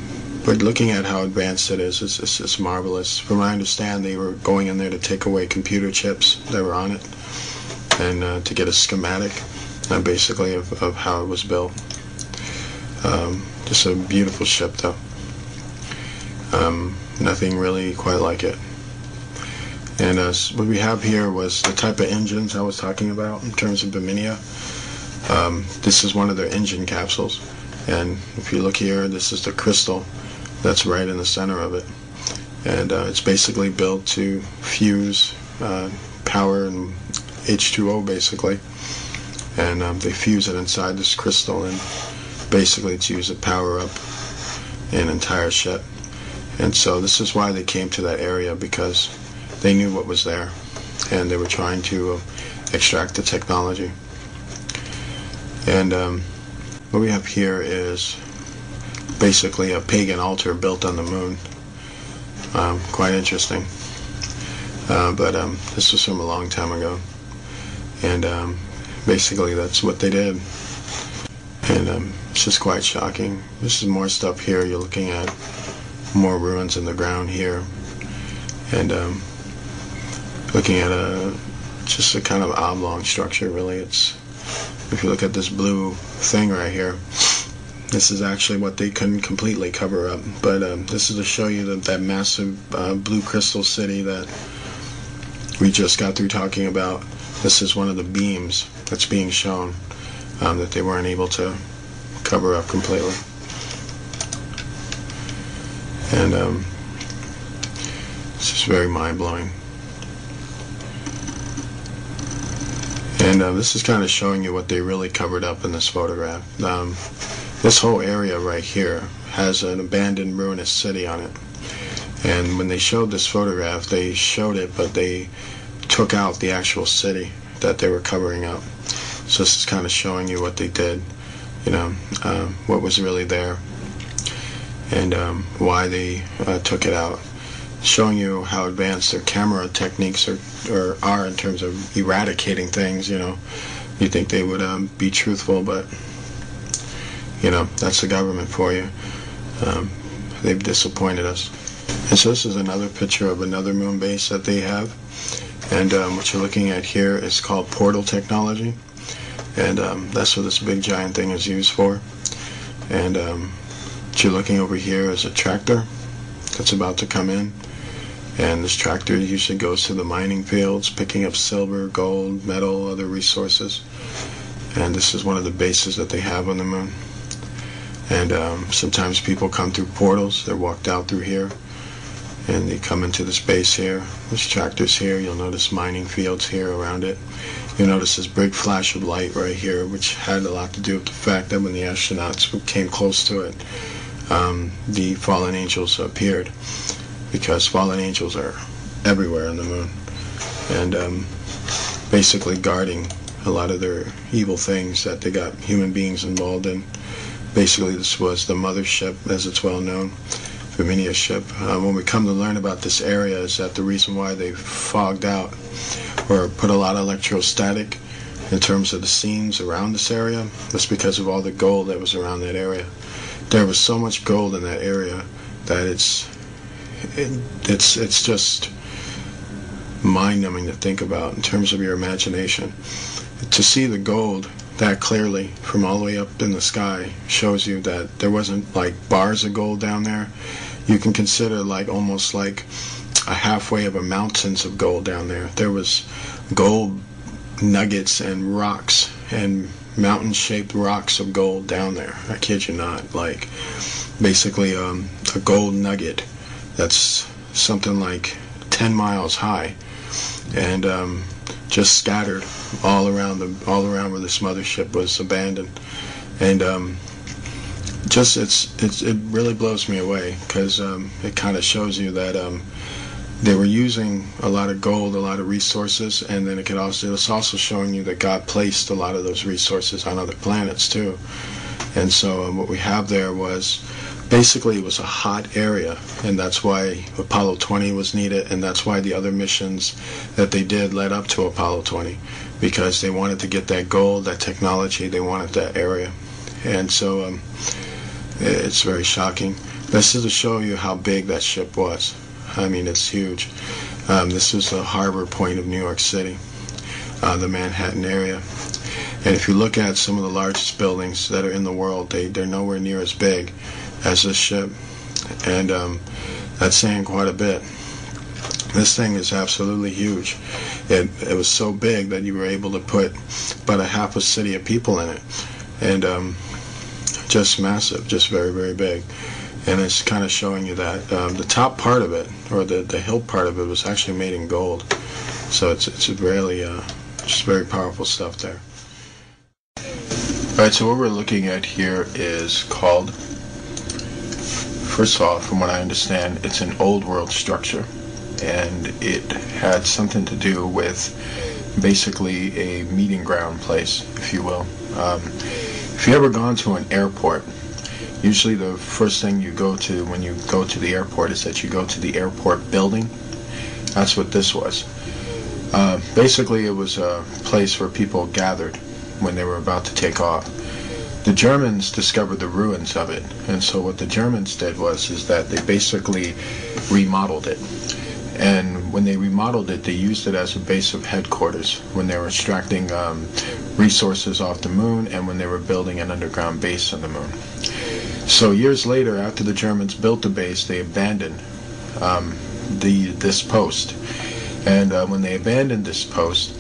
but looking at how advanced it is, it's, it's, it's marvelous. From what I understand, they were going in there to take away computer chips that were on it and uh, to get a schematic, uh, basically, of, of how it was built. Um, just a beautiful ship, though. Um, nothing really quite like it. And uh, what we have here was the type of engines I was talking about in terms of Biminia. Um, this is one of their engine capsules. And if you look here, this is the crystal that's right in the center of it. And uh, it's basically built to fuse uh, power and H2O basically. And um, they fuse it inside this crystal and basically it's used to power up an entire ship. And so this is why they came to that area because they knew what was there and they were trying to uh, extract the technology. And um, what we have here is basically a pagan altar built on the moon. Um, quite interesting. Uh, but um, this was from a long time ago. And um, basically that's what they did. And um, it's just quite shocking. This is more stuff here you're looking at more ruins in the ground here. And um, looking at a just a kind of oblong structure, really. It's if you look at this blue thing right here, this is actually what they couldn't completely cover up. But um, this is to show you that, that massive uh, blue crystal city that we just got through talking about. This is one of the beams that's being shown um, that they weren't able to cover up completely. And um, it's just very mind-blowing. And uh, this is kind of showing you what they really covered up in this photograph. Um, this whole area right here has an abandoned ruinous city on it. And when they showed this photograph, they showed it, but they took out the actual city that they were covering up. So this is kind of showing you what they did, you know, uh, what was really there and um, why they uh, took it out, showing you how advanced their camera techniques are, or are in terms of eradicating things. You know, you think they would um, be truthful, but you know that's the government for you. Um, they've disappointed us. And so this is another picture of another moon base that they have. And um, what you're looking at here is called portal technology. And um, that's what this big giant thing is used for. And um, what you're looking over here is a tractor that's about to come in. And this tractor usually goes to the mining fields, picking up silver, gold, metal, other resources. And this is one of the bases that they have on the moon. And um, sometimes people come through portals. They're walked out through here. And they come into this space here. This tractor's here. You'll notice mining fields here around it. You'll notice this big flash of light right here, which had a lot to do with the fact that when the astronauts came close to it, um, the fallen angels appeared because fallen angels are everywhere on the moon. And um, basically guarding a lot of their evil things that they got human beings involved in. Basically, this was the mothership, as it's well known, Verminia ship. Uh, when we come to learn about this area, is that the reason why they fogged out or put a lot of electrostatic in terms of the scenes around this area was because of all the gold that was around that area. There was so much gold in that area that it's it, it's it's just mind-numbing to think about in terms of your imagination. To see the gold that clearly from all the way up in the sky shows you that there wasn't like bars of gold down there. You can consider like almost like a halfway of a mountains of gold down there. There was gold nuggets and rocks and mountain-shaped rocks of gold down there. I kid you not. Like basically um, a gold nugget that's something like 10 miles high and um, just scattered all around the all around where this mothership was abandoned and um, just it's, it's it really blows me away because um, it kind of shows you that um, they were using a lot of gold, a lot of resources, and then it could also it's also showing you that God placed a lot of those resources on other planets too. And so um, what we have there was basically it was a hot area, and that's why Apollo 20 was needed, and that's why the other missions that they did led up to Apollo 20, because they wanted to get that gold, that technology, they wanted that area, and so um, it's very shocking. This is to show you how big that ship was. I mean, it's huge. Um, this is the harbor point of New York City, uh, the Manhattan area. And if you look at some of the largest buildings that are in the world, they, they're nowhere near as big as this ship. And um, that's saying quite a bit. This thing is absolutely huge. It, it was so big that you were able to put about a half a city of people in it. And um, just massive, just very, very big and it's kind of showing you that um, the top part of it, or the, the hill part of it, was actually made in gold. So it's it's really uh, just very powerful stuff there. All right, so what we're looking at here is called. First of all, from what I understand, it's an old world structure, and it had something to do with basically a meeting ground place, if you will. Um, if you ever gone to an airport, Usually the first thing you go to when you go to the airport is that you go to the airport building. That's what this was. Uh, basically, it was a place where people gathered when they were about to take off. The Germans discovered the ruins of it, and so what the Germans did was is that they basically remodeled it. And when they remodeled it, they used it as a base of headquarters when they were extracting um, resources off the moon and when they were building an underground base on the moon. So years later, after the Germans built the base, they abandoned um, the this post. And uh, when they abandoned this post,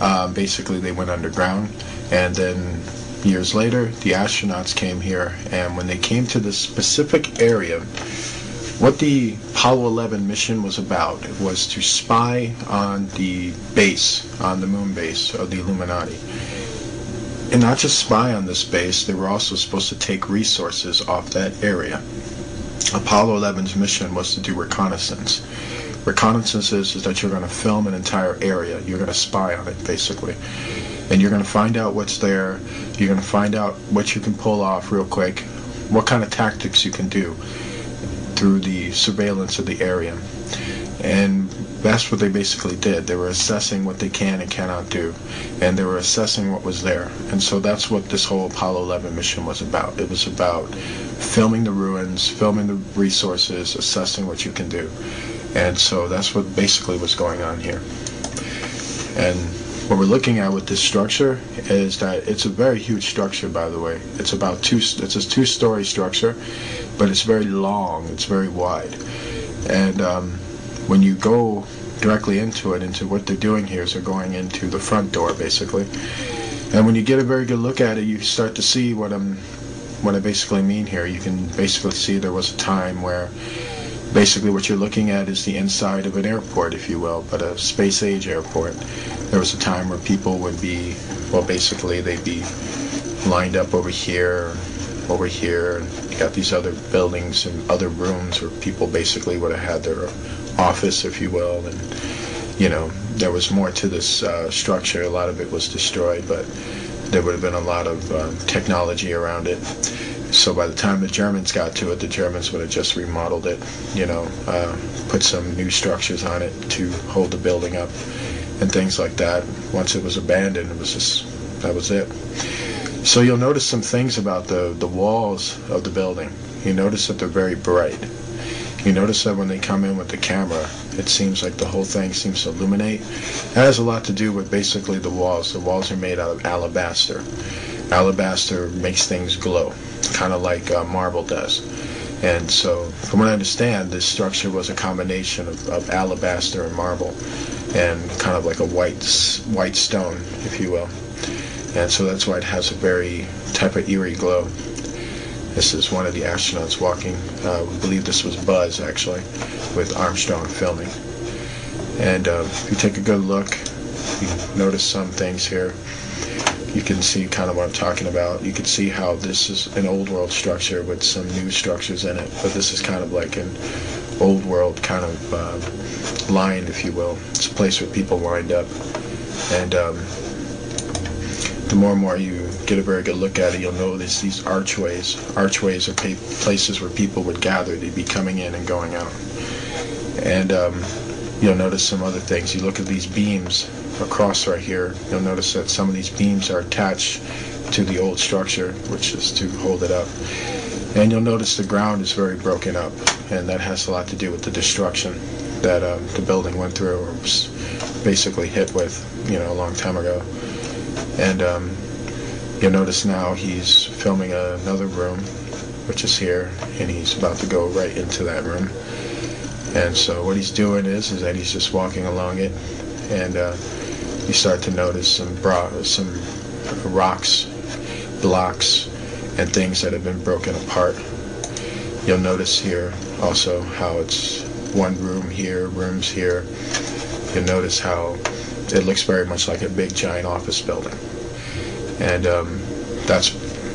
uh, basically they went underground. And then years later, the astronauts came here. And when they came to this specific area, what the Apollo 11 mission was about was to spy on the base, on the moon base of the Illuminati and not just spy on this base, they were also supposed to take resources off that area. Apollo 11's mission was to do reconnaissance. Reconnaissance is, is that you're going to film an entire area. You're going to spy on it, basically. And you're going to find out what's there. You're going to find out what you can pull off real quick, what kind of tactics you can do through the surveillance of the area. And that's what they basically did. They were assessing what they can and cannot do, and they were assessing what was there. And so that's what this whole Apollo 11 mission was about. It was about filming the ruins, filming the resources, assessing what you can do. And so that's what basically was going on here. And what we're looking at with this structure is that it's a very huge structure, by the way. It's about two, it's a two-story structure, but it's very long, it's very wide. And um, when you go directly into it, into what they're doing here is they're going into the front door basically. And when you get a very good look at it, you start to see what I'm, what I basically mean here. You can basically see there was a time where basically what you're looking at is the inside of an airport, if you will, but a space age airport. There was a time where people would be, well, basically they'd be lined up over here, over here, and you got these other buildings and other rooms where people basically would have had their office, if you will, and you know, there was more to this uh, structure. A lot of it was destroyed, but there would have been a lot of um, technology around it. So by the time the Germans got to it, the Germans would have just remodeled it, you know, uh, put some new structures on it to hold the building up and things like that. Once it was abandoned, it was just, that was it. So you'll notice some things about the, the walls of the building. You notice that they're very bright. You notice that when they come in with the camera, it seems like the whole thing seems to illuminate. That has a lot to do with basically the walls. The walls are made out of alabaster. Alabaster makes things glow, kind of like uh, marble does. And so, from what I understand, this structure was a combination of, of alabaster and marble, and kind of like a white white stone, if you will. And so that's why it has a very type of eerie glow. This is one of the astronauts walking. Uh, we believe this was Buzz, actually, with Armstrong filming. And uh, if you take a good look, you notice some things here. You can see kind of what I'm talking about. You can see how this is an old world structure with some new structures in it. But this is kind of like an old world kind of uh, line, if you will. It's a place where people lined up. And um, the more and more you get a very good look at it, you'll notice these archways. Archways are places where people would gather. They'd be coming in and going out. And um, you'll notice some other things. You look at these beams across right here, you'll notice that some of these beams are attached to the old structure, which is to hold it up. And you'll notice the ground is very broken up, and that has a lot to do with the destruction that uh, the building went through or was basically hit with, you know, a long time ago. And um, you'll notice now he's filming another room, which is here, and he's about to go right into that room. And so what he's doing is, is that he's just walking along it, and uh, you start to notice some some rocks, blocks, and things that have been broken apart. You'll notice here also how it's one room here, rooms here. You'll notice how it looks very much like a big giant office building. And um, that's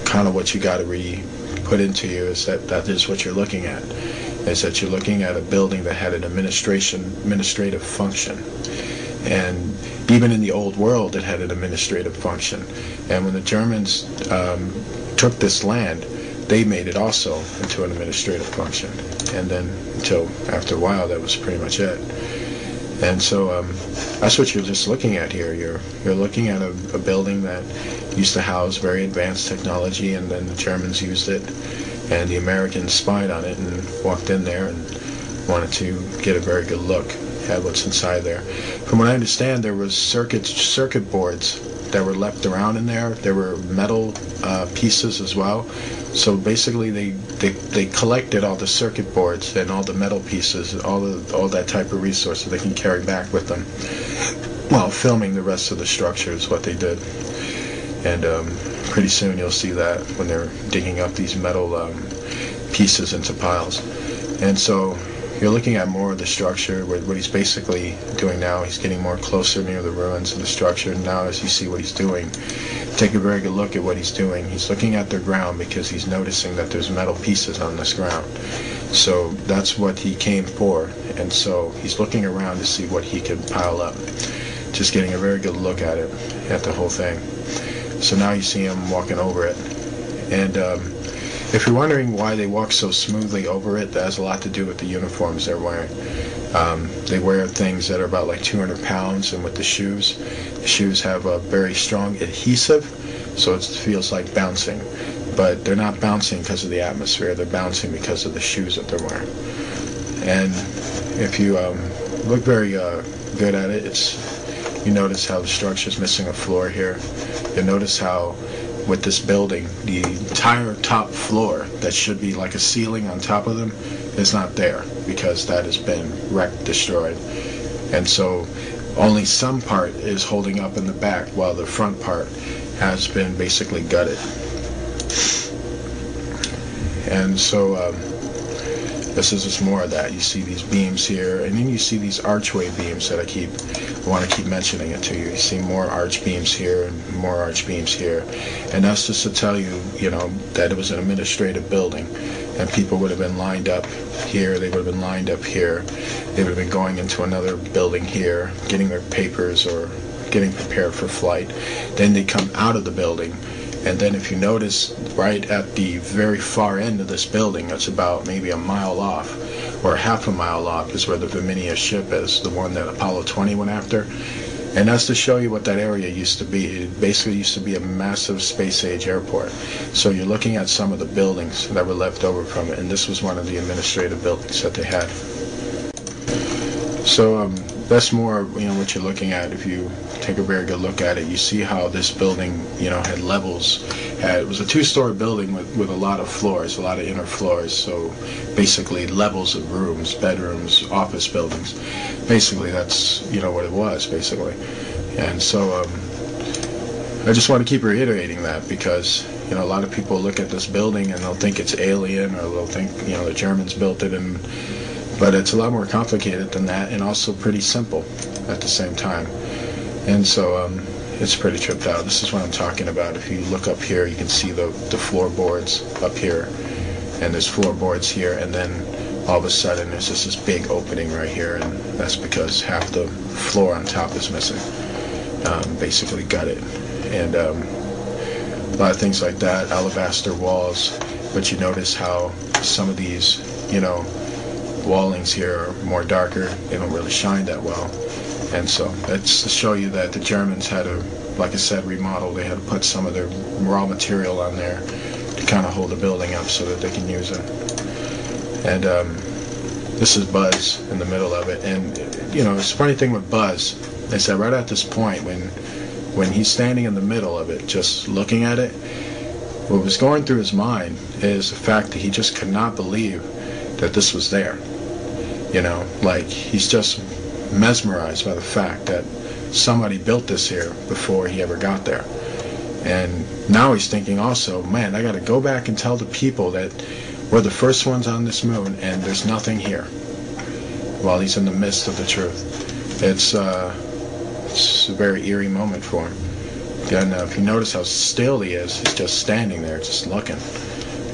kind of what you got to re put into you is that that is what you're looking at is that you're looking at a building that had an administration administrative function and even in the old world it had an administrative function. And when the Germans um, took this land they made it also into an administrative function. And then until after a while that was pretty much it. And so um, that's what you're just looking at here. You're you're looking at a, a, building that used to house very advanced technology, and then the Germans used it, and the Americans spied on it and walked in there and wanted to get a very good look at what's inside there. From what I understand, there was circuit circuit boards that were left around in there. There were metal uh, pieces as well. So basically, they, they they collected all the circuit boards and all the metal pieces, all the, all that type of resources they can carry back with them while filming the rest of the structure is what they did. And um, pretty soon you'll see that when they're digging up these metal um, pieces into piles. And so you're looking at more of the structure, what, what he's basically doing now. He's getting more closer near the ruins of the structure. Now as you see what he's doing, take a very good look at what he's doing. He's looking at the ground because he's noticing that there's metal pieces on this ground. So that's what he came for. And so he's looking around to see what he can pile up. Just getting a very good look at it, at the whole thing. So now you see him walking over it. And um, if you're wondering why they walk so smoothly over it, that has a lot to do with the uniforms they're wearing. Um, they wear things that are about like 200 pounds, and with the shoes, the shoes have a very strong adhesive, so it feels like bouncing. But they're not bouncing because of the atmosphere, they're bouncing because of the shoes that they're wearing. And if you um, look very uh, good at it, it's you notice how the structure is missing a floor here. You'll notice how with this building, the entire top floor that should be like a ceiling on top of them is not there because that has been wrecked, destroyed. And so only some part is holding up in the back while the front part has been basically gutted. And so um, this is just more of that. You see these beams here, and then you see these archway beams that I keep I want to keep mentioning it to you. You see more arch beams here and more arch beams here, and that's just to tell you, you know, that it was an administrative building, and people would have been lined up here, they would have been lined up here, they would have been going into another building here, getting their papers or getting prepared for flight. Then they come out of the building, and then if you notice, right at the very far end of this building, that's about maybe a mile off, or half a mile off, is where the Viminea ship is, the one that Apollo 20 went after. And that's to show you what that area used to be. It basically used to be a massive space age airport. So you're looking at some of the buildings that were left over from it, and this was one of the administrative buildings that they had. So um, that's more, you know, what you're looking at. If you take a very good look at it, you see how this building, you know, had levels. Had, it was a two-story building with, with a lot of floors, a lot of inner floors. So basically levels of rooms, bedrooms, office buildings. Basically, that's, you know, what it was, basically. And so um, I just want to keep reiterating that because, you know, a lot of people look at this building and they'll think it's alien or they'll think, you know, the Germans built it and but it's a lot more complicated than that and also pretty simple at the same time. And so um, it's pretty tripped out. This is what I'm talking about. If you look up here, you can see the, the floorboards up here. And there's floorboards here. And then all of a sudden there's just this big opening right here. And that's because half the floor on top is missing. Um, basically gutted. And um, a lot of things like that. Alabaster walls. But you notice how some of these, you know, wallings here are more darker. They don't really shine that well. And so that's to show you that the Germans had to, like I said, remodel. They had to put some of their raw material on there to kind of hold the building up so that they can use it. And um, this is Buzz in the middle of it. And, you know, it's a funny thing with Buzz is that right at this point, when when he's standing in the middle of it, just looking at it, what was going through his mind is the fact that he just could not believe that this was there. You know, like he's just mesmerized by the fact that somebody built this here before he ever got there. And now he's thinking also, man, I got to go back and tell the people that we're the first ones on this moon and there's nothing here. While he's in the midst of the truth. It's, uh, it's a very eerie moment for him. And uh, if you notice how still he is, he's just standing there, just looking.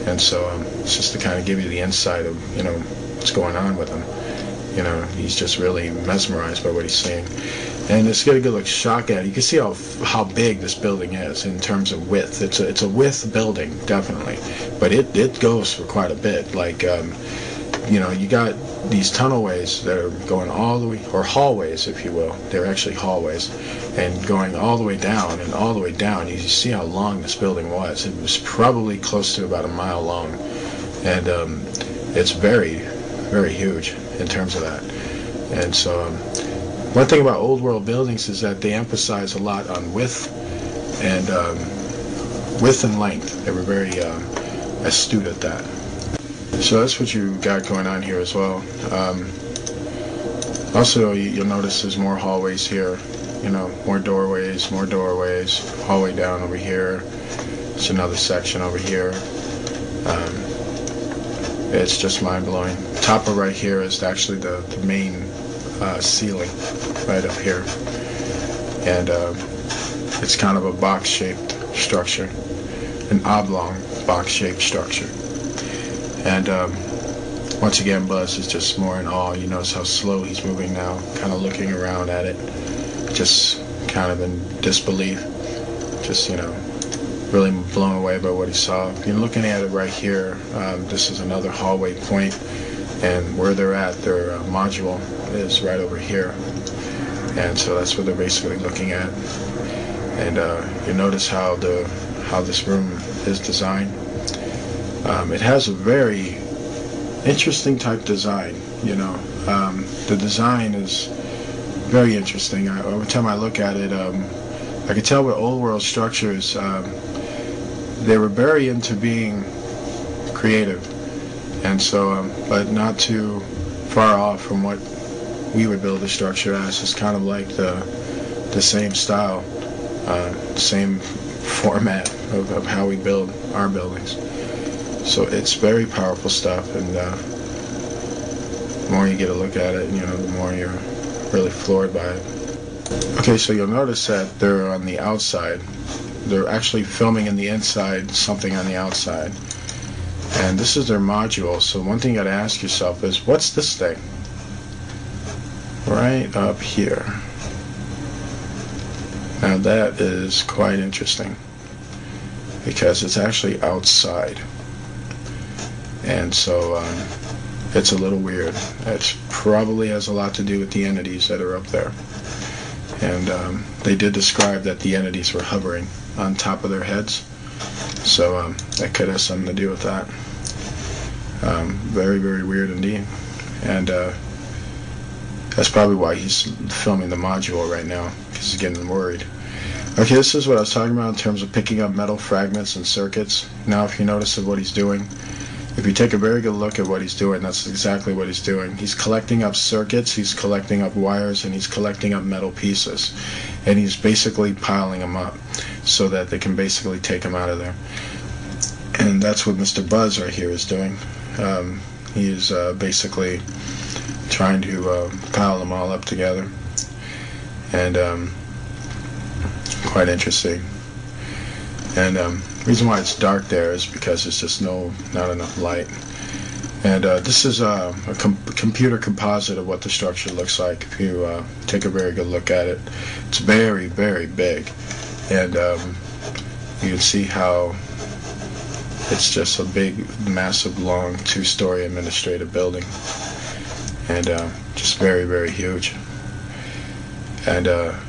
And so um, it's just to kind of give you the insight of, you know, what's going on with him. You know, he's just really mesmerized by what he's seeing. And it's got a good look shock at it. You can see how how big this building is in terms of width. It's a it's a width building, definitely, but it it goes for quite a bit. Like, um, you know, you got these tunnelways that are going all the way, or hallways, if you will. They're actually hallways, and going all the way down and all the way down. You see how long this building was. It was probably close to about a mile long, and um, it's very, very huge in terms of that. And so, um, one thing about old world buildings is that they emphasize a lot on width and um, width and length. They were very um, astute at that. So that's what you got going on here as well. Um, also, you'll notice there's more hallways here. You know, more doorways, more doorways. Hallway down over here. It's another section over here. Um, it's just mind-blowing. Top of right here is actually the, the main uh, ceiling right up here. And uh, it's kind of a box-shaped structure, an oblong box-shaped structure. And um, once again, Buzz is just more in awe. You notice how slow he's moving now, kind of looking around at it, just kind of in disbelief, just, you know, really blown away by what he saw. You're looking at it right here. Um, this is another hallway point, and where they're at, their uh, module is right over here. And so that's what they're basically looking at. And uh, you notice how the how this room is designed. Um, it has a very interesting type design. You know, um, the design is very interesting. I, every time I look at it, um, I can tell with old world structures, um, they were very into being creative, and so, um, but not too far off from what we would build a structure as. It's kind of like the the same style, uh, same format of, of how we build our buildings. So it's very powerful stuff, and uh, the more you get a look at it, you know, the more you're really floored by it. Okay, so you'll notice that they're on the outside. They're actually filming in the inside, something on the outside. And this is their module. So one thing you got to ask yourself is, what's this thing? Right up here. Now that is quite interesting because it's actually outside. And so um, it's a little weird. It probably has a lot to do with the entities that are up there. And um, they did describe that the entities were hovering on top of their heads. So um, that could have something to do with that. Um, very, very weird indeed. And uh, that's probably why he's filming the module right now, because he's getting worried. Okay, this is what I was talking about in terms of picking up metal fragments and circuits. Now, if you notice of what he's doing, if you take a very good look at what he's doing, that's exactly what he's doing. He's collecting up circuits, he's collecting up wires, and he's collecting up metal pieces. And he's basically piling them up so that they can basically take them out of there. And that's what Mr. Buzz right here is doing. Um, he is uh, basically trying to uh, pile them all up together. And um, quite interesting. And um, reason why it's dark there is because there's just no, not enough light. And uh, this is a, a com computer composite of what the structure looks like if you uh, take a very good look at it. It's very, very big. And um, you can see how it's just a big, massive, long, two-story administrative building. And uh, just very, very huge. And uh,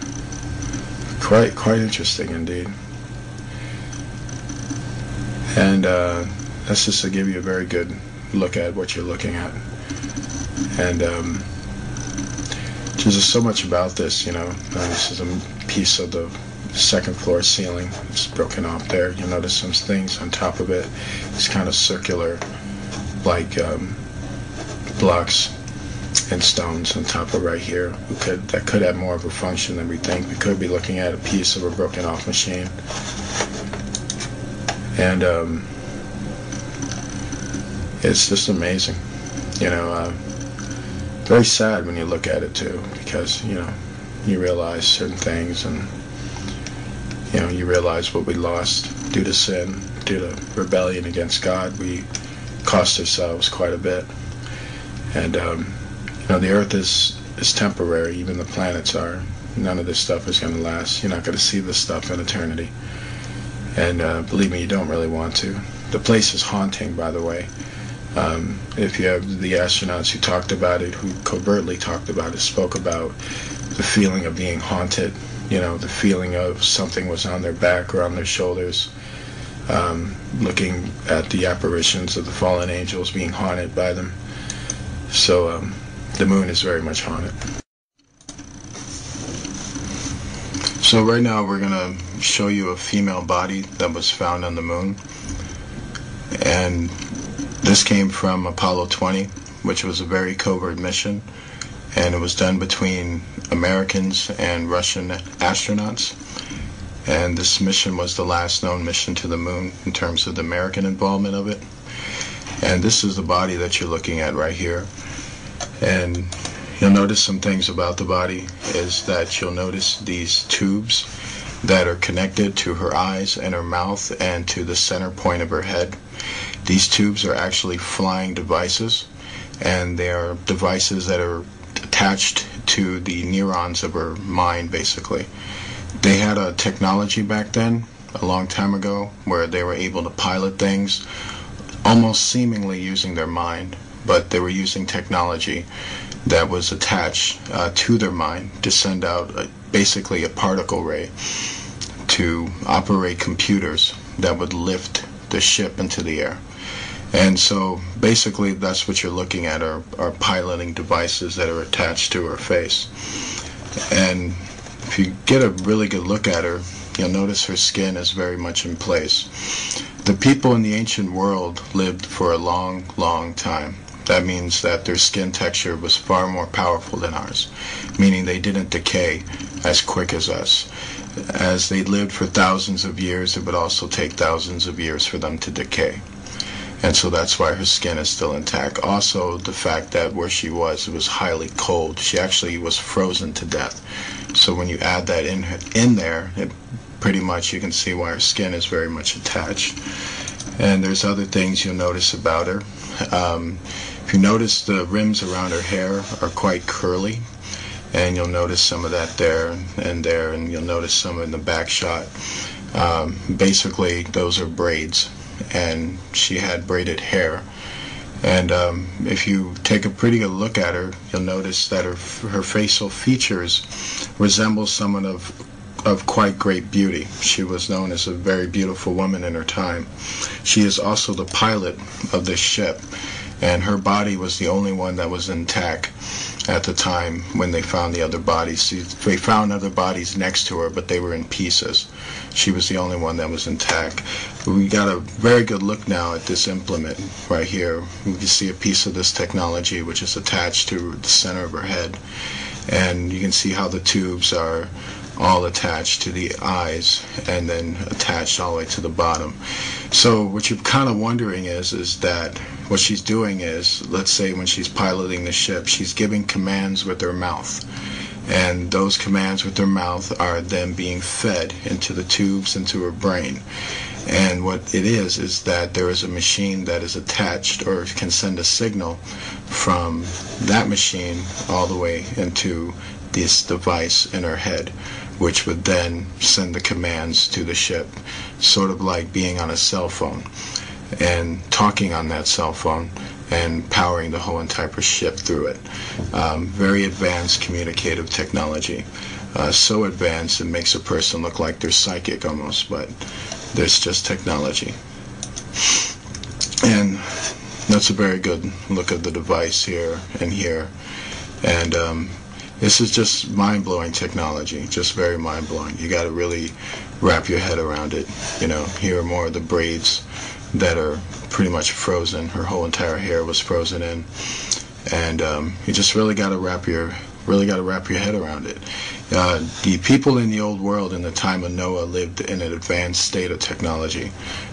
quite, quite interesting indeed. And uh, that's just to give you a very good look at what you're looking at. And um, there's just so much about this, you know. Uh, this is a piece of the second floor ceiling. It's broken off there. You'll notice some things on top of it. It's kind of circular, like um, blocks and stones on top of right here. We could that could have more of a function than we think. We could be looking at a piece of a broken off machine. And um, it's just amazing. You know, uh, very sad when you look at it too, because you know you realize certain things, and you know you realize what we lost due to sin, due to rebellion against God. We cost ourselves quite a bit, and um, you know the Earth is is temporary. Even the planets are. None of this stuff is going to last. You're not going to see this stuff in eternity. And uh, believe me, you don't really want to. The place is haunting, by the way. Um, if you have the astronauts who talked about it, who covertly talked about it, spoke about the feeling of being haunted, you know, the feeling of something was on their back or on their shoulders, um, looking at the apparitions of the fallen angels being haunted by them. So um, the moon is very much haunted. So right now we're going to show you a female body that was found on the moon. And this came from Apollo 20, which was a very covert mission. And it was done between Americans and Russian astronauts. And this mission was the last known mission to the moon in terms of the American involvement of it. And this is the body that you're looking at right here. And You'll notice some things about the body is that you'll notice these tubes that are connected to her eyes and her mouth and to the center point of her head. These tubes are actually flying devices and they are devices that are attached to the neurons of her mind basically. They had a technology back then, a long time ago, where they were able to pilot things almost seemingly using their mind, but they were using technology that was attached uh, to their mind to send out a, basically a particle ray to operate computers that would lift the ship into the air. And so basically that's what you're looking at are, are piloting devices that are attached to her face. And if you get a really good look at her, you'll notice her skin is very much in place. The people in the ancient world lived for a long, long time. That means that their skin texture was far more powerful than ours, meaning they didn't decay as quick as us. As they lived for thousands of years, it would also take thousands of years for them to decay. And so that's why her skin is still intact. Also, the fact that where she was, it was highly cold. She actually was frozen to death. So when you add that in in there, it pretty much you can see why her skin is very much attached. And there's other things you'll notice about her. Um, if you notice the rims around her hair are quite curly, and you'll notice some of that there and there, and you'll notice some in the back shot. Um, basically, those are braids, and she had braided hair. And um, if you take a pretty good look at her, you'll notice that her her facial features resemble someone of of quite great beauty. She was known as a very beautiful woman in her time. She is also the pilot of this ship, and her body was the only one that was intact at the time when they found the other bodies. They found other bodies next to her, but they were in pieces. She was the only one that was intact. We got a very good look now at this implement right here. We can see a piece of this technology which is attached to the center of her head. And you can see how the tubes are all attached to the eyes and then attached all the way to the bottom. So what you're kind of wondering is, is that what she's doing is, let's say when she's piloting the ship, she's giving commands with her mouth. And those commands with her mouth are then being fed into the tubes into her brain. And what it is, is that there is a machine that is attached or can send a signal from that machine all the way into this device in her head which would then send the commands to the ship, sort of like being on a cell phone and talking on that cell phone and powering the whole entire ship through it. Um, very advanced communicative technology. Uh, so advanced it makes a person look like they're psychic almost, but there's just technology. And that's a very good look of the device here and here. And um, this is just mind-blowing technology, just very mind-blowing. You got to really wrap your head around it. You know, here are more of the braids that are pretty much frozen. Her whole entire hair was frozen in, and um, you just really got to wrap your really got to wrap your head around it. Uh, the people in the old world in the time of Noah lived in an advanced state of technology,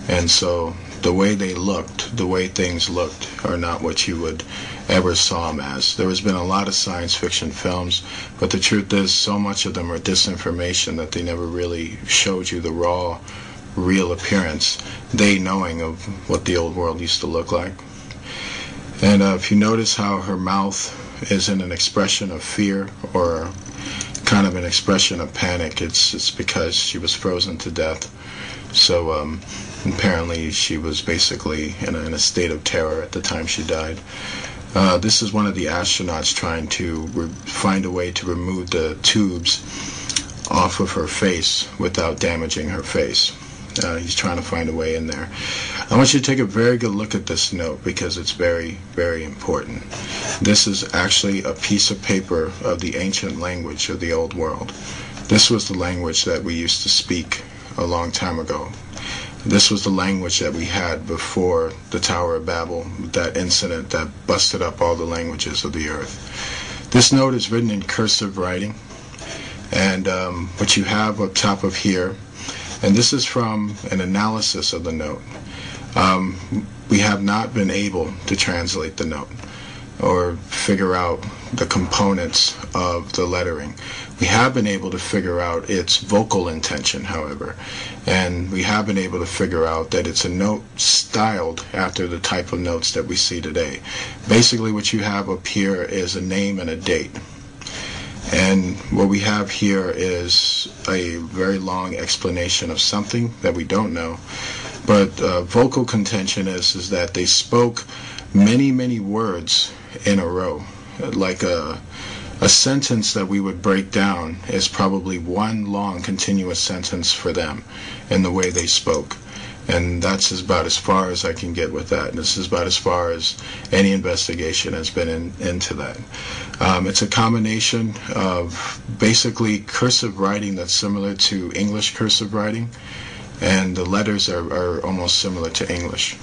and so the way they looked, the way things looked, are not what you would ever saw them as. There has been a lot of science fiction films, but the truth is, so much of them are disinformation that they never really showed you the raw, real appearance, they knowing of what the old world used to look like. And uh, if you notice how her mouth is in an expression of fear or kind of an expression of panic, it's it's because she was frozen to death. So um, apparently she was basically in a, in a state of terror at the time she died. Uh, this is one of the astronauts trying to find a way to remove the tubes off of her face without damaging her face. Uh, he's trying to find a way in there. I want you to take a very good look at this note because it's very, very important. This is actually a piece of paper of the ancient language of the old world. This was the language that we used to speak a long time ago. This was the language that we had before the Tower of Babel, that incident that busted up all the languages of the earth. This note is written in cursive writing, and um, what you have up top of here, and this is from an analysis of the note. Um, we have not been able to translate the note or figure out the components of the lettering. We have been able to figure out its vocal intention, however, and we have been able to figure out that it's a note styled after the type of notes that we see today. Basically, what you have up here is a name and a date. And what we have here is a very long explanation of something that we don't know. But uh, vocal contention is, is that they spoke many, many words in a row, like a a sentence that we would break down is probably one long continuous sentence for them in the way they spoke. And that's about as far as I can get with that. And this is about as far as any investigation has been in, into that. Um, it's a combination of basically cursive writing that's similar to English cursive writing, and the letters are, are almost similar to English.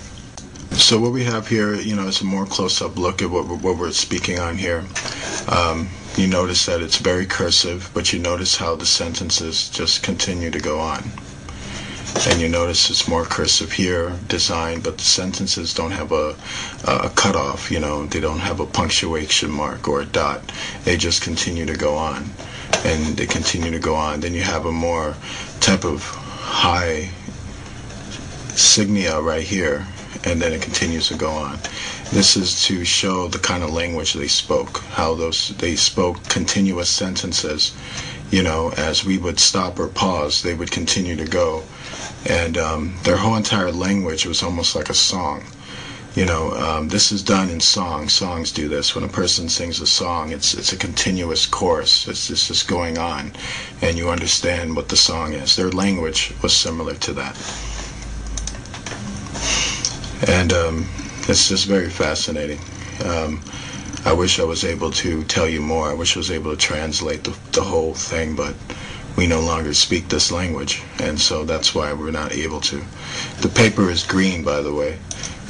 So what we have here, you know, is a more close-up look at what we're, what we're speaking on here. Um, you notice that it's very cursive, but you notice how the sentences just continue to go on. And you notice it's more cursive here, design, but the sentences don't have a, a cutoff, you know, they don't have a punctuation mark or a dot. They just continue to go on. And they continue to go on. Then you have a more type of high signia right here, and then it continues to go on. This is to show the kind of language they spoke, how those they spoke continuous sentences. You know, as we would stop or pause, they would continue to go, and um, their whole entire language was almost like a song. You know, um, this is done in song. Songs do this. When a person sings a song, it's it's a continuous chorus. It's, it's just going on, and you understand what the song is. Their language was similar to that, and um, it's just very fascinating. Um, I wish I was able to tell you more. I wish I was able to translate the, the whole thing, but we no longer speak this language, and so that's why we're not able to. The paper is green, by the way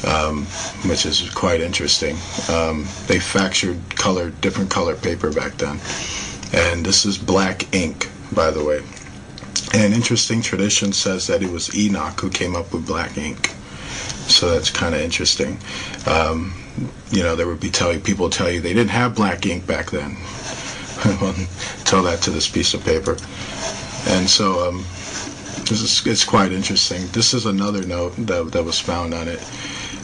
um, which is quite interesting. Um, they factored color, different color paper back then. And this is black ink, by the way. And an interesting tradition says that it was Enoch who came up with black ink. So that's kind of interesting. Um, you know, there would be telling people tell you they didn't have black ink back then. Tell that to this piece of paper. And so um, this is it's quite interesting. This is another note that, that was found on it.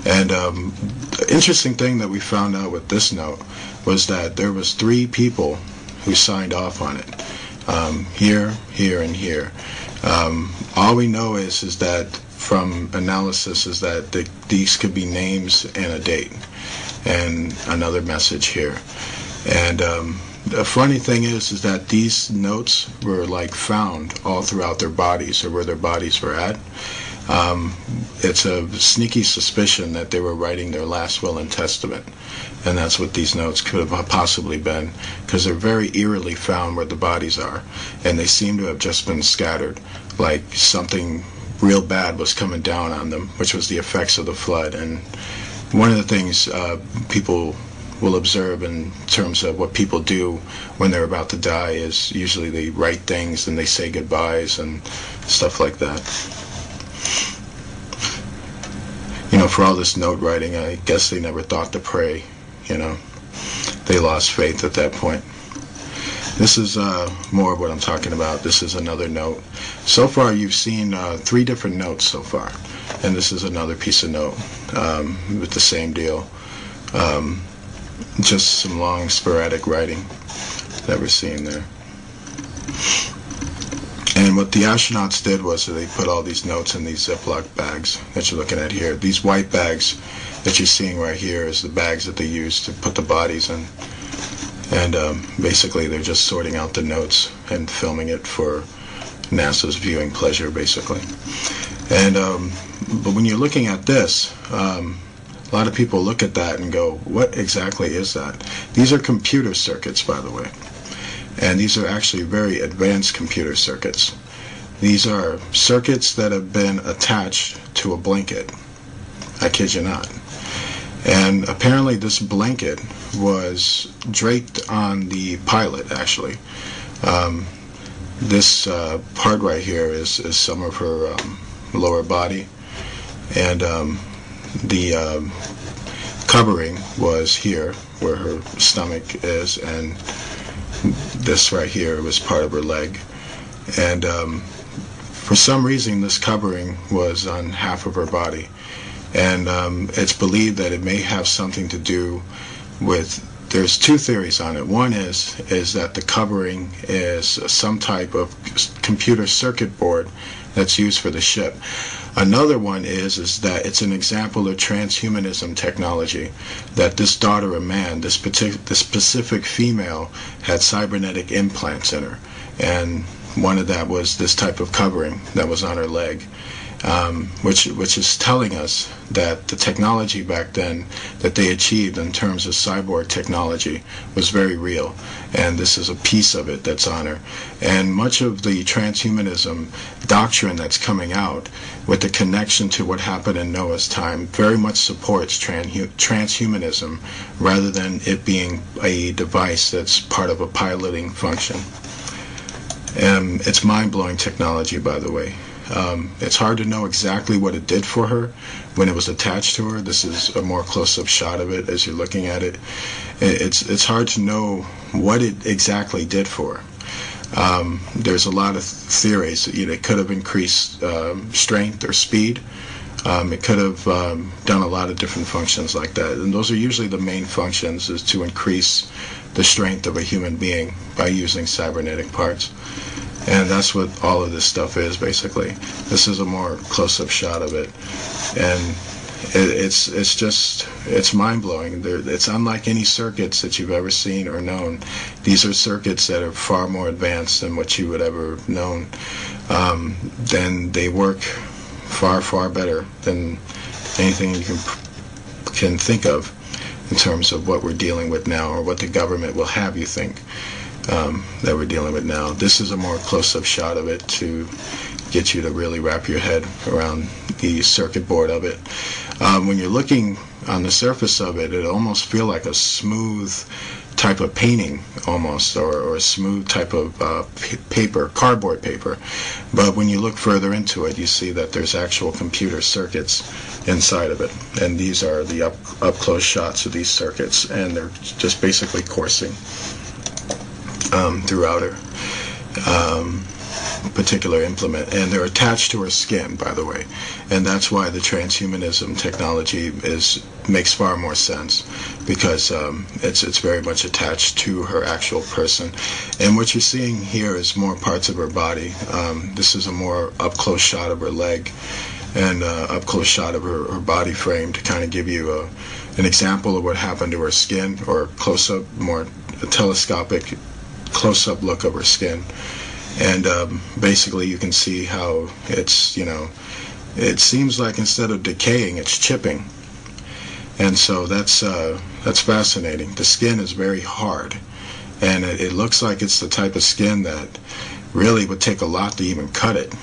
And um, the interesting thing that we found out with this note was that there was three people who signed off on it. Um, here, here, and here. Um, all we know is is that from analysis is that the, these could be names and a date, and another message here. And um, the funny thing is is that these notes were like found all throughout their bodies or where their bodies were at um, it's a sneaky suspicion that they were writing their last will and testament. And that's what these notes could have possibly been, because they're very eerily found where the bodies are. And they seem to have just been scattered, like something real bad was coming down on them, which was the effects of the flood. And one of the things uh, people will observe in terms of what people do when they're about to die is usually they write things and they say goodbyes and stuff like that. You know, for all this note writing, I guess they never thought to pray, you know. They lost faith at that point. This is uh, more of what I'm talking about. This is another note. So far, you've seen uh, three different notes so far. And this is another piece of note um, with the same deal. Um, just some long sporadic writing that we're seeing there. And what the astronauts did was they put all these notes in these Ziploc bags that you're looking at here. These white bags that you're seeing right here is the bags that they use to put the bodies in. And um, basically they're just sorting out the notes and filming it for NASA's viewing pleasure, basically. And um, but when you're looking at this, um, a lot of people look at that and go, "What exactly is that?" These are computer circuits, by the way. And these are actually very advanced computer circuits. These are circuits that have been attached to a blanket. I kid you not. And apparently this blanket was draped on the pilot, actually. Um, this uh, part right here is, is some of her um, lower body. And um, the um, covering was here, where her stomach is, and this right here was part of her leg. And um, for some reason, this covering was on half of her body. And um, it's believed that it may have something to do with there's two theories on it. One is is that the covering is some type of computer circuit board that's used for the ship. Another one is is that it's an example of transhumanism technology. That this daughter of man, this particular, this specific female, had cybernetic implants in her, and one of that was this type of covering that was on her leg um, which which is telling us that the technology back then that they achieved in terms of cyborg technology was very real, and this is a piece of it that's on her. And much of the transhumanism doctrine that's coming out, with the connection to what happened in Noah's time, very much supports transhumanism rather than it being a device that's part of a piloting function. And it's mind-blowing technology, by the way. Um, it's hard to know exactly what it did for her when it was attached to her. This is a more close-up shot of it as you're looking at it. It's it's hard to know what it exactly did for her. Um, there's a lot of theories. You know, it could have increased um, strength or speed. Um, it could have um, done a lot of different functions like that, and those are usually the main functions: is to increase the strength of a human being by using cybernetic parts. And that's what all of this stuff is, basically. This is a more close-up shot of it, and it, it's it's just it's mind blowing. It's unlike any circuits that you've ever seen or known. These are circuits that are far more advanced than what you would ever have known. Um, then they work far far better than anything you can can think of in terms of what we're dealing with now or what the government will have you think um, that we're dealing with now. This is a more close-up shot of it to get you to really wrap your head around the circuit board of it. Um, when you're looking on the surface of it, it almost feel like a smooth type of painting almost or, or a smooth type of uh, paper cardboard paper but when you look further into it you see that there's actual computer circuits inside of it and these are the up, up close shots of these circuits and they're just basically coursing um, throughout her um, particular implement, and they're attached to her skin, by the way, and that's why the transhumanism technology is makes far more sense because um, it's it's very much attached to her actual person, and what you're seeing here is more parts of her body. Um, this is a more up close shot of her leg, and uh, up close shot of her, her body frame to kind of give you a, an example of what happened to her skin, or close up, more telescopic close up look of her skin. And um, basically you can see how it's you know it seems like instead of decaying it's chipping. And so that's uh, that's fascinating. The skin is very hard. And it, it looks like it's the type of skin that really would take a lot to even cut it.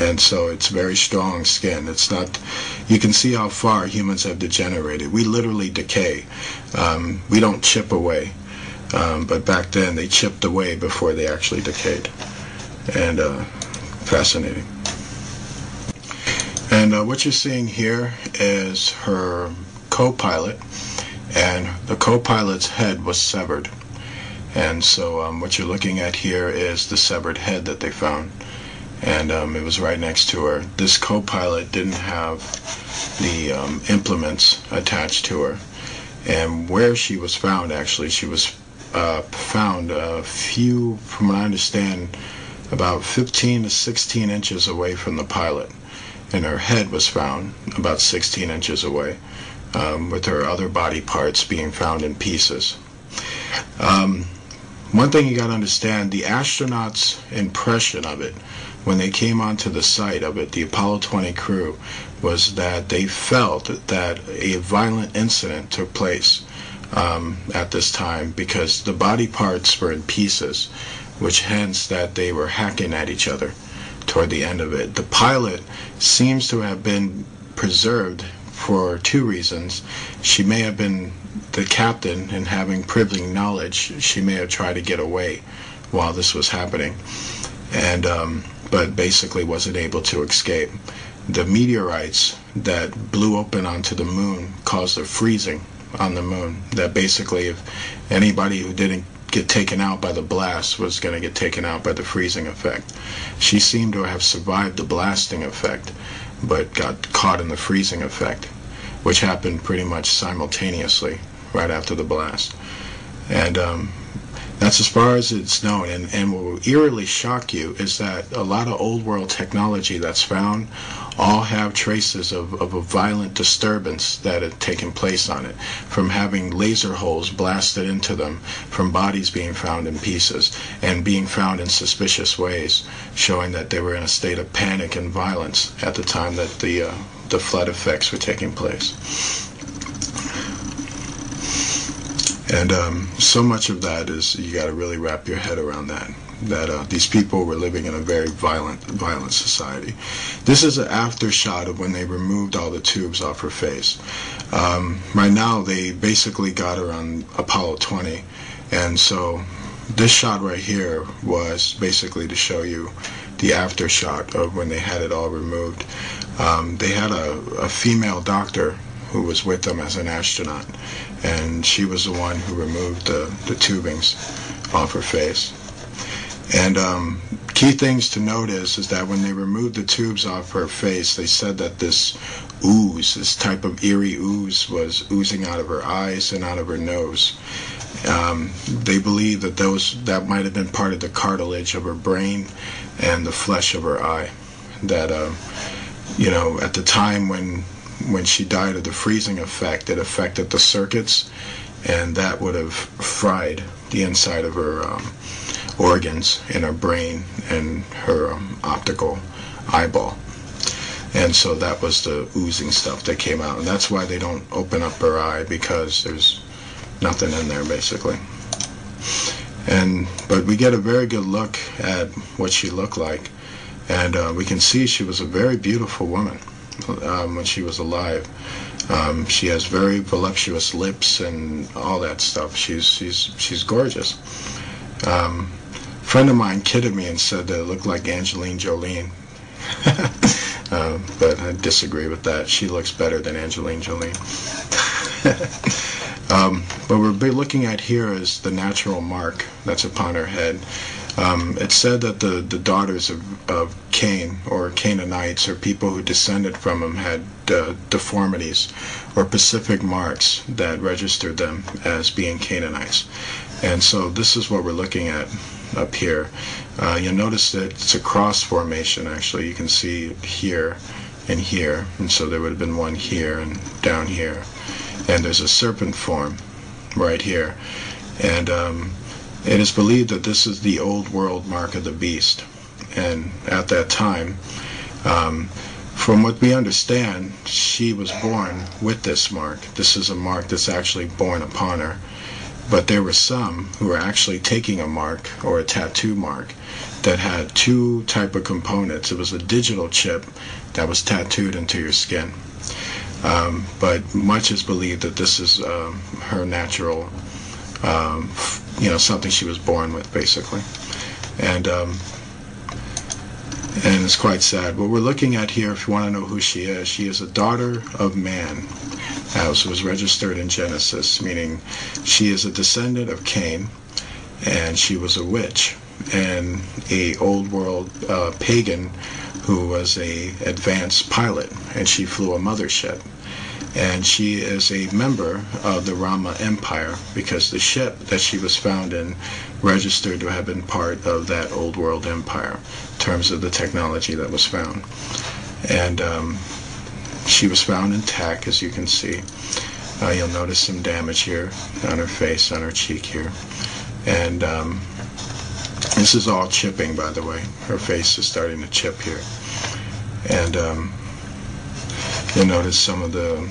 And so it's very strong skin. It's not you can see how far humans have degenerated. We literally decay. Um, we don't chip away um, but back then they chipped away before they actually decayed and uh, fascinating. And uh, what you're seeing here is her co-pilot, and the co-pilot's head was severed. And so um, what you're looking at here is the severed head that they found. And um, it was right next to her. This co-pilot didn't have the um, implements attached to her. And where she was found, actually, she was uh, found a few, from what I understand, about 15 to 16 inches away from the pilot, and her head was found about 16 inches away, um, with her other body parts being found in pieces. Um, one thing you got to understand the astronauts' impression of it when they came onto the site of it, the Apollo 20 crew, was that they felt that a violent incident took place um, at this time because the body parts were in pieces which hence that they were hacking at each other toward the end of it. The pilot seems to have been preserved for two reasons. She may have been the captain and having privileged knowledge, she may have tried to get away while this was happening, and um, but basically wasn't able to escape. The meteorites that blew open onto the moon caused a freezing on the moon. That basically, if anybody who didn't get taken out by the blast was going to get taken out by the freezing effect. She seemed to have survived the blasting effect, but got caught in the freezing effect, which happened pretty much simultaneously right after the blast. And um, that's as far as it's known. And, and what will eerily shock you is that a lot of old world technology that's found all have traces of, of a violent disturbance that had taken place on it, from having laser holes blasted into them, from bodies being found in pieces, and being found in suspicious ways, showing that they were in a state of panic and violence at the time that the, uh, the flood effects were taking place. And um, so much of that is you got to really wrap your head around that that uh, these people were living in a very violent, violent society. This is an after shot of when they removed all the tubes off her face. Um, right now, they basically got her on Apollo 20, and so this shot right here was basically to show you the after shot of when they had it all removed. Um, they had a, a female doctor who was with them as an astronaut, and she was the one who removed the, the tubings off her face. And um, key things to note is, is that when they removed the tubes off her face, they said that this ooze, this type of eerie ooze was oozing out of her eyes and out of her nose. Um, they believe that those that might have been part of the cartilage of her brain and the flesh of her eye. That um, you know, at the time when when she died of the freezing effect, it affected the circuits, and that would have fried the inside of her um, organs in her brain and her um, optical eyeball. And so that was the oozing stuff that came out. And that's why they don't open up her eye because there's nothing in there basically. And but we get a very good look at what she looked like, and uh, we can see she was a very beautiful woman um, when she was alive. Um, she has very voluptuous lips and all that stuff. She's she's she's gorgeous. Um, a friend of mine kidded me and said that it looked like Angeline Jolene. uh, but I disagree with that. She looks better than Angeline Jolene. Um, what we're looking at here is the natural mark that's upon her head. Um, it's said that the, the daughters of, of Cain, or Canaanites, or people who descended from him, had uh, deformities or specific marks that registered them as being Canaanites. And so this is what we're looking at up here. Uh, you'll notice that it's a cross formation, actually. You can see here and here. And so there would have been one here and down here and there's a serpent form right here. And um, it is believed that this is the old world mark of the beast. And at that time, um, from what we understand, she was born with this mark. This is a mark that's actually born upon her. But there were some who were actually taking a mark or a tattoo mark that had two type of components. It was a digital chip that was tattooed into your skin. Um, but much is believed that this is um, her natural, um, you know, something she was born with, basically. And um, and it's quite sad. What we're looking at here, if you want to know who she is, she is a daughter of man, as was registered in Genesis, meaning she is a descendant of Cain, and she was a witch and a old world uh, pagan who was a advanced pilot, and she flew a mothership. And she is a member of the Rama Empire because the ship that she was found in registered to have been part of that old world empire in terms of the technology that was found. And um, she was found intact, as you can see. Uh, you'll notice some damage here on her face, on her cheek here. And um, this is all chipping, by the way. Her face is starting to chip here and um, you'll notice some of the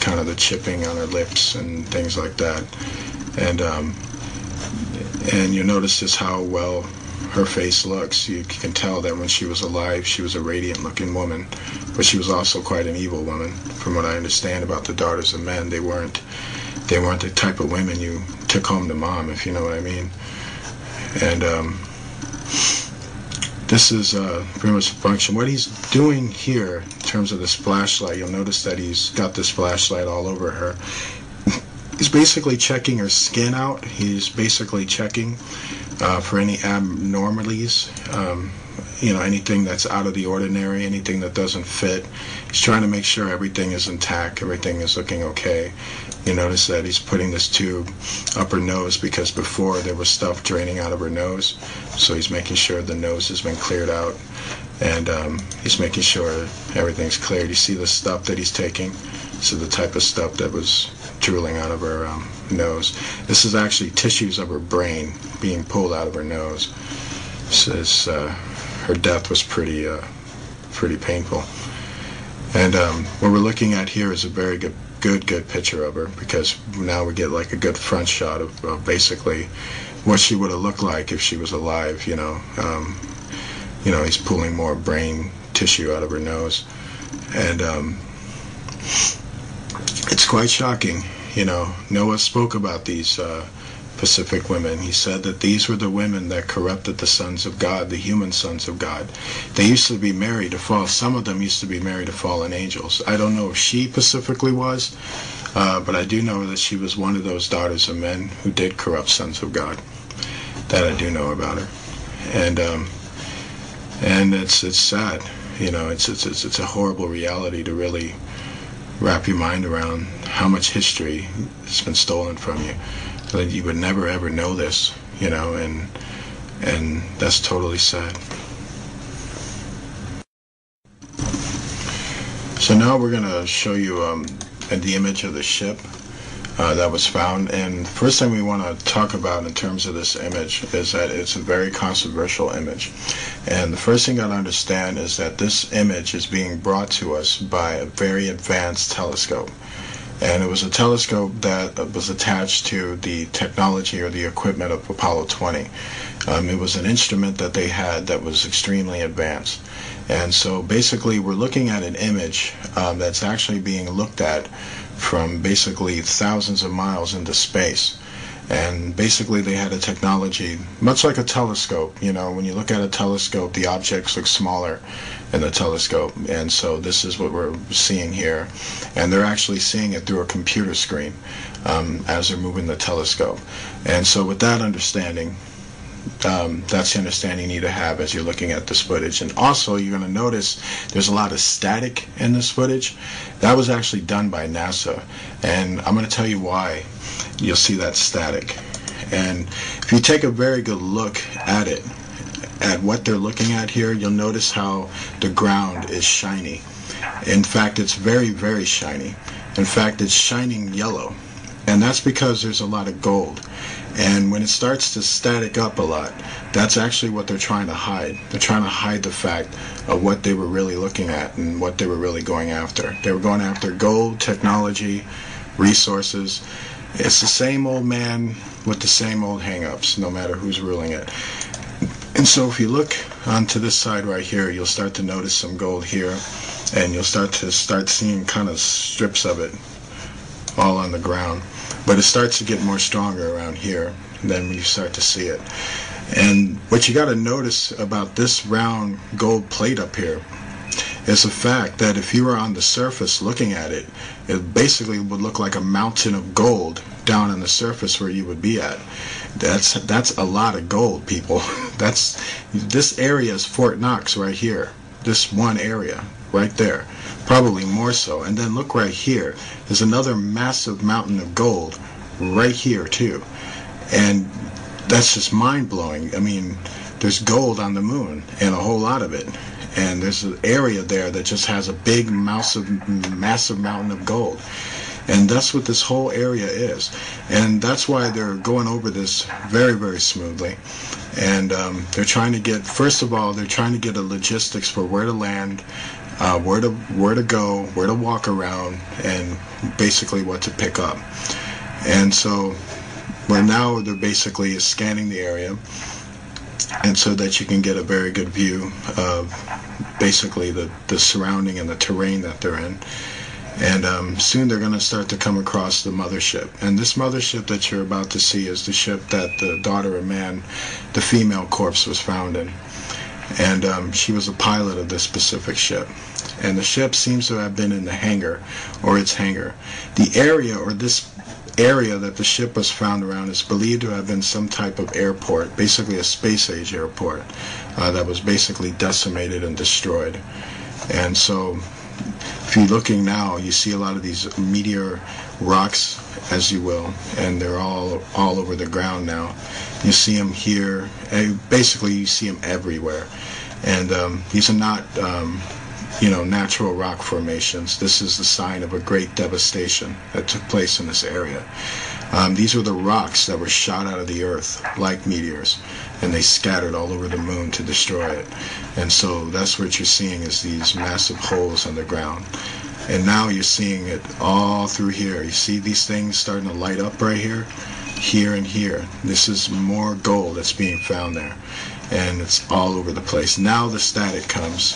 kind of the chipping on her lips and things like that. And um, and you notice just how well her face looks. You can tell that when she was alive she was a radiant looking woman but she was also quite an evil woman. From what I understand about the daughters of men they weren't they weren't the type of women you took home to mom if you know what I mean. And um, this is uh, pretty much the function. What he's doing here terms of this flashlight, you'll notice that he's got this flashlight all over her. He's basically checking her skin out. He's basically checking uh, for any abnormalities, um, you know, anything that's out of the ordinary, anything that doesn't fit. He's trying to make sure everything is intact, everything is looking okay. You notice that he's putting this tube up her nose because before there was stuff draining out of her nose. So he's making sure the nose has been cleared out and um, he's making sure everything's cleared. You see the stuff that he's taking? So the type of stuff that was drooling out of her um, nose. This is actually tissues of her brain being pulled out of her nose. Says uh, her death was pretty, uh, pretty painful. And um, what we're looking at here is a very good good, good picture of her because now we get like a good front shot of, of basically what she would have looked like if she was alive. You know, um, you know, he's pulling more brain tissue out of her nose, and um, it's quite shocking. You know, Noah spoke about these. Uh, Pacific women. He said that these were the women that corrupted the sons of God, the human sons of God. They used to be married to fall. Some of them used to be married to fallen angels. I don't know if she specifically was, uh, but I do know that she was one of those daughters of men who did corrupt sons of God. That I do know about her, and um, and it's it's sad. You know, it's it's it's, it's a horrible reality to really wrap your mind around how much history has been stolen from you. That you would never ever know this, you know, and and that's totally sad. So now we're gonna show you um, the image of the ship uh, that was found. And first thing we want to talk about in terms of this image is that it's a very controversial image. And the first thing I understand is that this image is being brought to us by a very advanced telescope. And it was a telescope that was attached to the technology or the equipment of Apollo 20. Um, it was an instrument that they had that was extremely advanced. And so basically we're looking at an image um, that's actually being looked at from basically thousands of miles into space. And basically, they had a technology much like a telescope. You know, when you look at a telescope, the objects look smaller in the telescope. And so, this is what we're seeing here. And they're actually seeing it through a computer screen um, as they're moving the telescope. And so, with that understanding, um, that's the understanding you need to have as you're looking at this footage. And also, you're going to notice there's a lot of static in this footage. That was actually done by NASA. And I'm going to tell you why you'll see that static. And if you take a very good look at it, at what they're looking at here, you'll notice how the ground is shiny. In fact, it's very, very shiny. In fact, it's shining yellow. And that's because there's a lot of gold. And when it starts to static up a lot, that's actually what they're trying to hide. They're trying to hide the fact of what they were really looking at and what they were really going after. They were going after gold, technology, resources. It's the same old man with the same old hangups, no matter who's ruling it. And so if you look onto this side right here, you'll start to notice some gold here, and you'll start to start seeing kind of strips of it all on the ground. But it starts to get more stronger around here. Then you start to see it. And what you got to notice about this round gold plate up here is the fact that if you were on the surface looking at it, it basically would look like a mountain of gold down on the surface where you would be at. That's that's a lot of gold, people. That's this area is Fort Knox right here. This one area right there probably more so. And then look right here. There's another massive mountain of gold right here too. And that's just mind blowing. I mean, there's gold on the moon and a whole lot of it. And there's an area there that just has a big massive massive mountain of gold. And that's what this whole area is. And that's why they're going over this very, very smoothly. And um, they're trying to get, first of all, they're trying to get a logistics for where to land, uh, where to where to go, where to walk around, and basically what to pick up. And so, well, now they're basically scanning the area, and so that you can get a very good view of basically the the surrounding and the terrain that they're in. And um, soon they're going to start to come across the mothership. And this mothership that you're about to see is the ship that the daughter of man, the female corpse, was found in and um, she was a pilot of this specific ship. And the ship seems to have been in the hangar, or its hangar. The area, or this area that the ship was found around, is believed to have been some type of airport, basically a space age airport, uh, that was basically decimated and destroyed. And so, if you're looking now, you see a lot of these meteor rocks, as you will, and they're all all over the ground now. You see them here. Basically, you see them everywhere. And um, these are not, um, you know, natural rock formations. This is the sign of a great devastation that took place in this area. Um, these were the rocks that were shot out of the earth like meteors, and they scattered all over the moon to destroy it. And so that's what you're seeing is these massive holes in the ground. And now you're seeing it all through here. You see these things starting to light up right here? Here and here. This is more gold that's being found there. And it's all over the place. Now the static comes,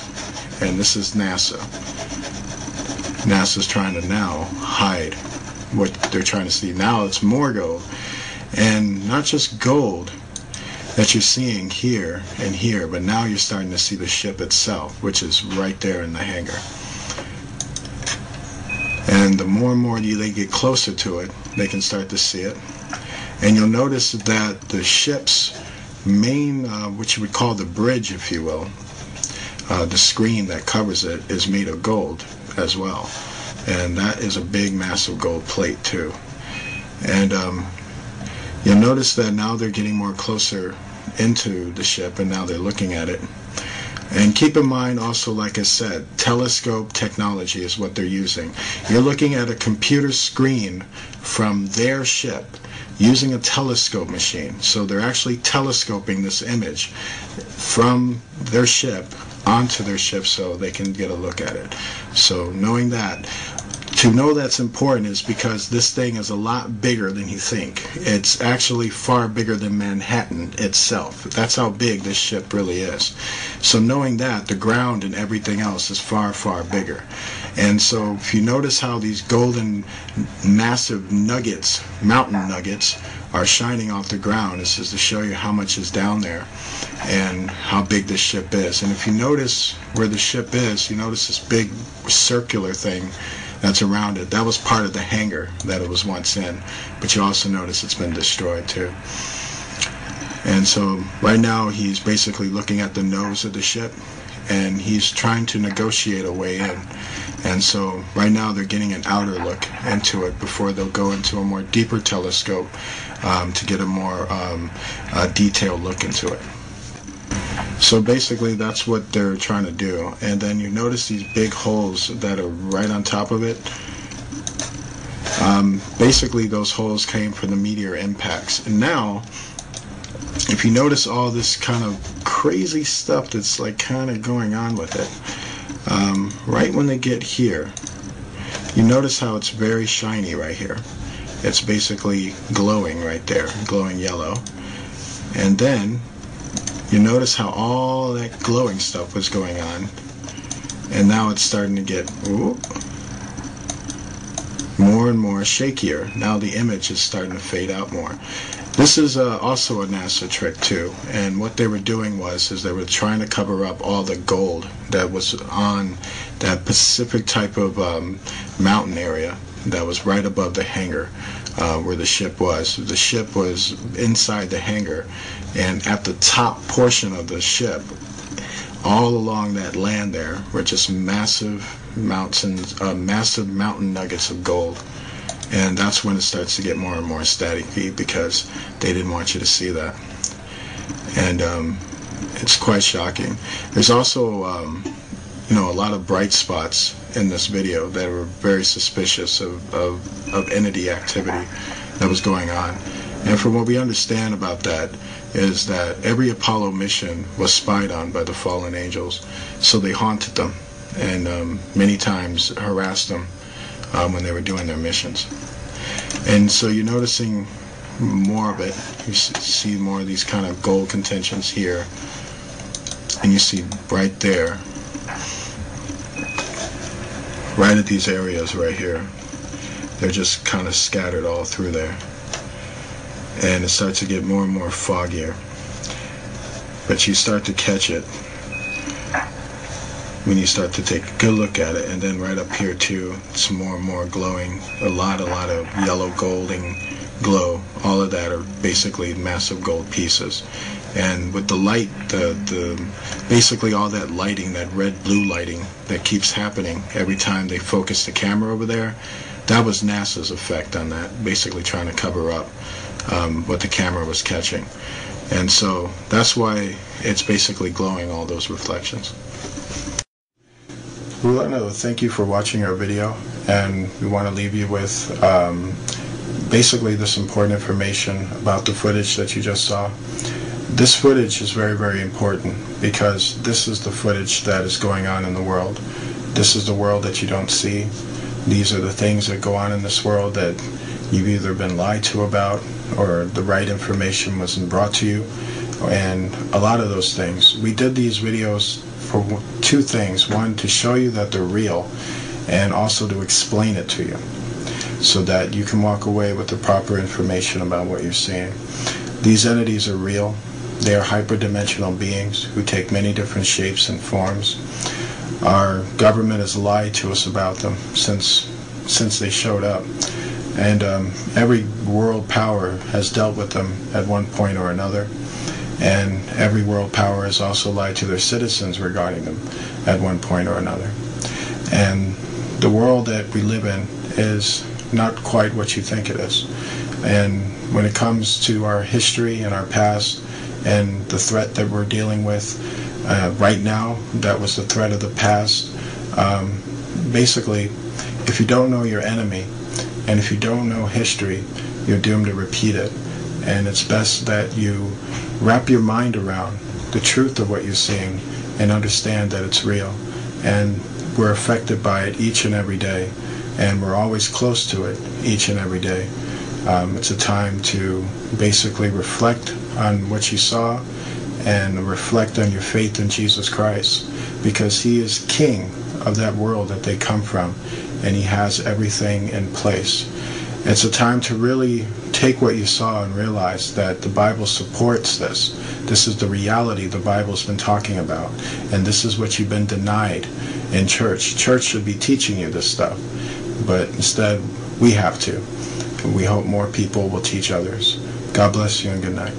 and this is NASA. NASA's trying to now hide what they're trying to see. Now it's more gold. And not just gold that you're seeing here and here, but now you're starting to see the ship itself, which is right there in the hangar. And the more and more they get closer to it, they can start to see it. And you'll notice that the ship's main, uh, what you would call the bridge, if you will, uh, the screen that covers it is made of gold as well. and that is a big, massive gold plate too. And um, you'll notice that now they're getting more closer into the ship, and now they're looking at it. And keep in mind also, like I said, telescope technology is what they're using. You're looking at a computer screen from their ship using a telescope machine. So they're actually telescoping this image from their ship onto their ship so they can get a look at it. So knowing that, to know that's important is because this thing is a lot bigger than you think. It's actually far bigger than Manhattan itself. That's how big this ship really is. So knowing that, the ground and everything else is far, far bigger. And so if you notice how these golden massive nuggets, mountain nuggets, are shining off the ground, this is to show you how much is down there and how big this ship is. And if you notice where the ship is, you notice this big circular thing that's around it. That was part of the hangar that it was once in. But you also notice it's been destroyed too. And so right now he's basically looking at the nose of the ship and he's trying to negotiate a way in. And so right now they're getting an outer look into it before they'll go into a more deeper telescope um, to get a more um, uh, detailed look into it. So basically that's what they're trying to do. And then you notice these big holes that are right on top of it. Um, basically those holes came from the meteor impacts. And now, if you notice all this kind of crazy stuff that's like kind of going on with it, um, right when they get here, you notice how it's very shiny right here. It's basically glowing right there, glowing yellow. And then you notice how all that glowing stuff was going on and now it's starting to get ooh, more and more shakier. Now the image is starting to fade out more. This is uh, also a NASA trick too and what they were doing was is they were trying to cover up all the gold that was on that Pacific type of um, mountain area that was right above the hangar uh, where the ship was. The ship was inside the hangar, and at the top portion of the ship, all along that land there, were just massive mountains, uh, massive mountain nuggets of gold. And that's when it starts to get more and more static because they didn't want you to see that. And um, it's quite shocking. There's also, um, you know, a lot of bright spots in this video that were very suspicious of, of, of entity activity that was going on. And from what we understand about that is that every Apollo mission was spied on by the fallen angels. So they haunted them and um, many times harassed them um, when they were doing their missions. And so you're noticing more of it. You see more of these kind of gold contentions here. And you see right there right at these areas right here. They're just kind of scattered all through there. And it starts to get more and more foggier. But you start to catch it when you start to take a good look at it. And then right up here too, it's more and more glowing. A lot, a lot of yellow golding glow. All of that are basically massive gold pieces and with the light the the basically all that lighting that red blue lighting that keeps happening every time they focus the camera over there that was NASA's effect on that basically trying to cover up um, what the camera was catching. And so that's why it's basically glowing all those reflections. We want to thank you for watching our video. And we want to leave you with um, basically this important information about the footage that you just saw this footage is very, very important because this is the footage that is going on in the world. This is the world that you don't see. These are the things that go on in this world that you've either been lied to about or the right information wasn't brought to you and a lot of those things. We did these videos for two things. One, to show you that they're real and also to explain it to you so that you can walk away with the proper information about what you're seeing. These entities are real. They are hyperdimensional beings who take many different shapes and forms. Our government has lied to us about them since since they showed up, and um, every world power has dealt with them at one point or another. And every world power has also lied to their citizens regarding them at one point or another. And the world that we live in is not quite what you think it is. And when it comes to our history and our past and the threat that we're dealing with uh, right now, that was the threat of the past. Um, basically, if you don't know your enemy and if you don't know history, you're doomed to repeat it. And it's best that you wrap your mind around the truth of what you're seeing and understand that it's real. And we're affected by it each and every day. And we're always close to it each and every day. Um, it's a time to basically reflect on what you saw and reflect on your faith in Jesus Christ because he is king of that world that they come from and he has everything in place. It's a time to really take what you saw and realize that the Bible supports this. This is the reality the Bible's been talking about. And this is what you've been denied in church. Church should be teaching you this stuff. But instead, we have to. And we hope more people will teach others. God bless you and good night.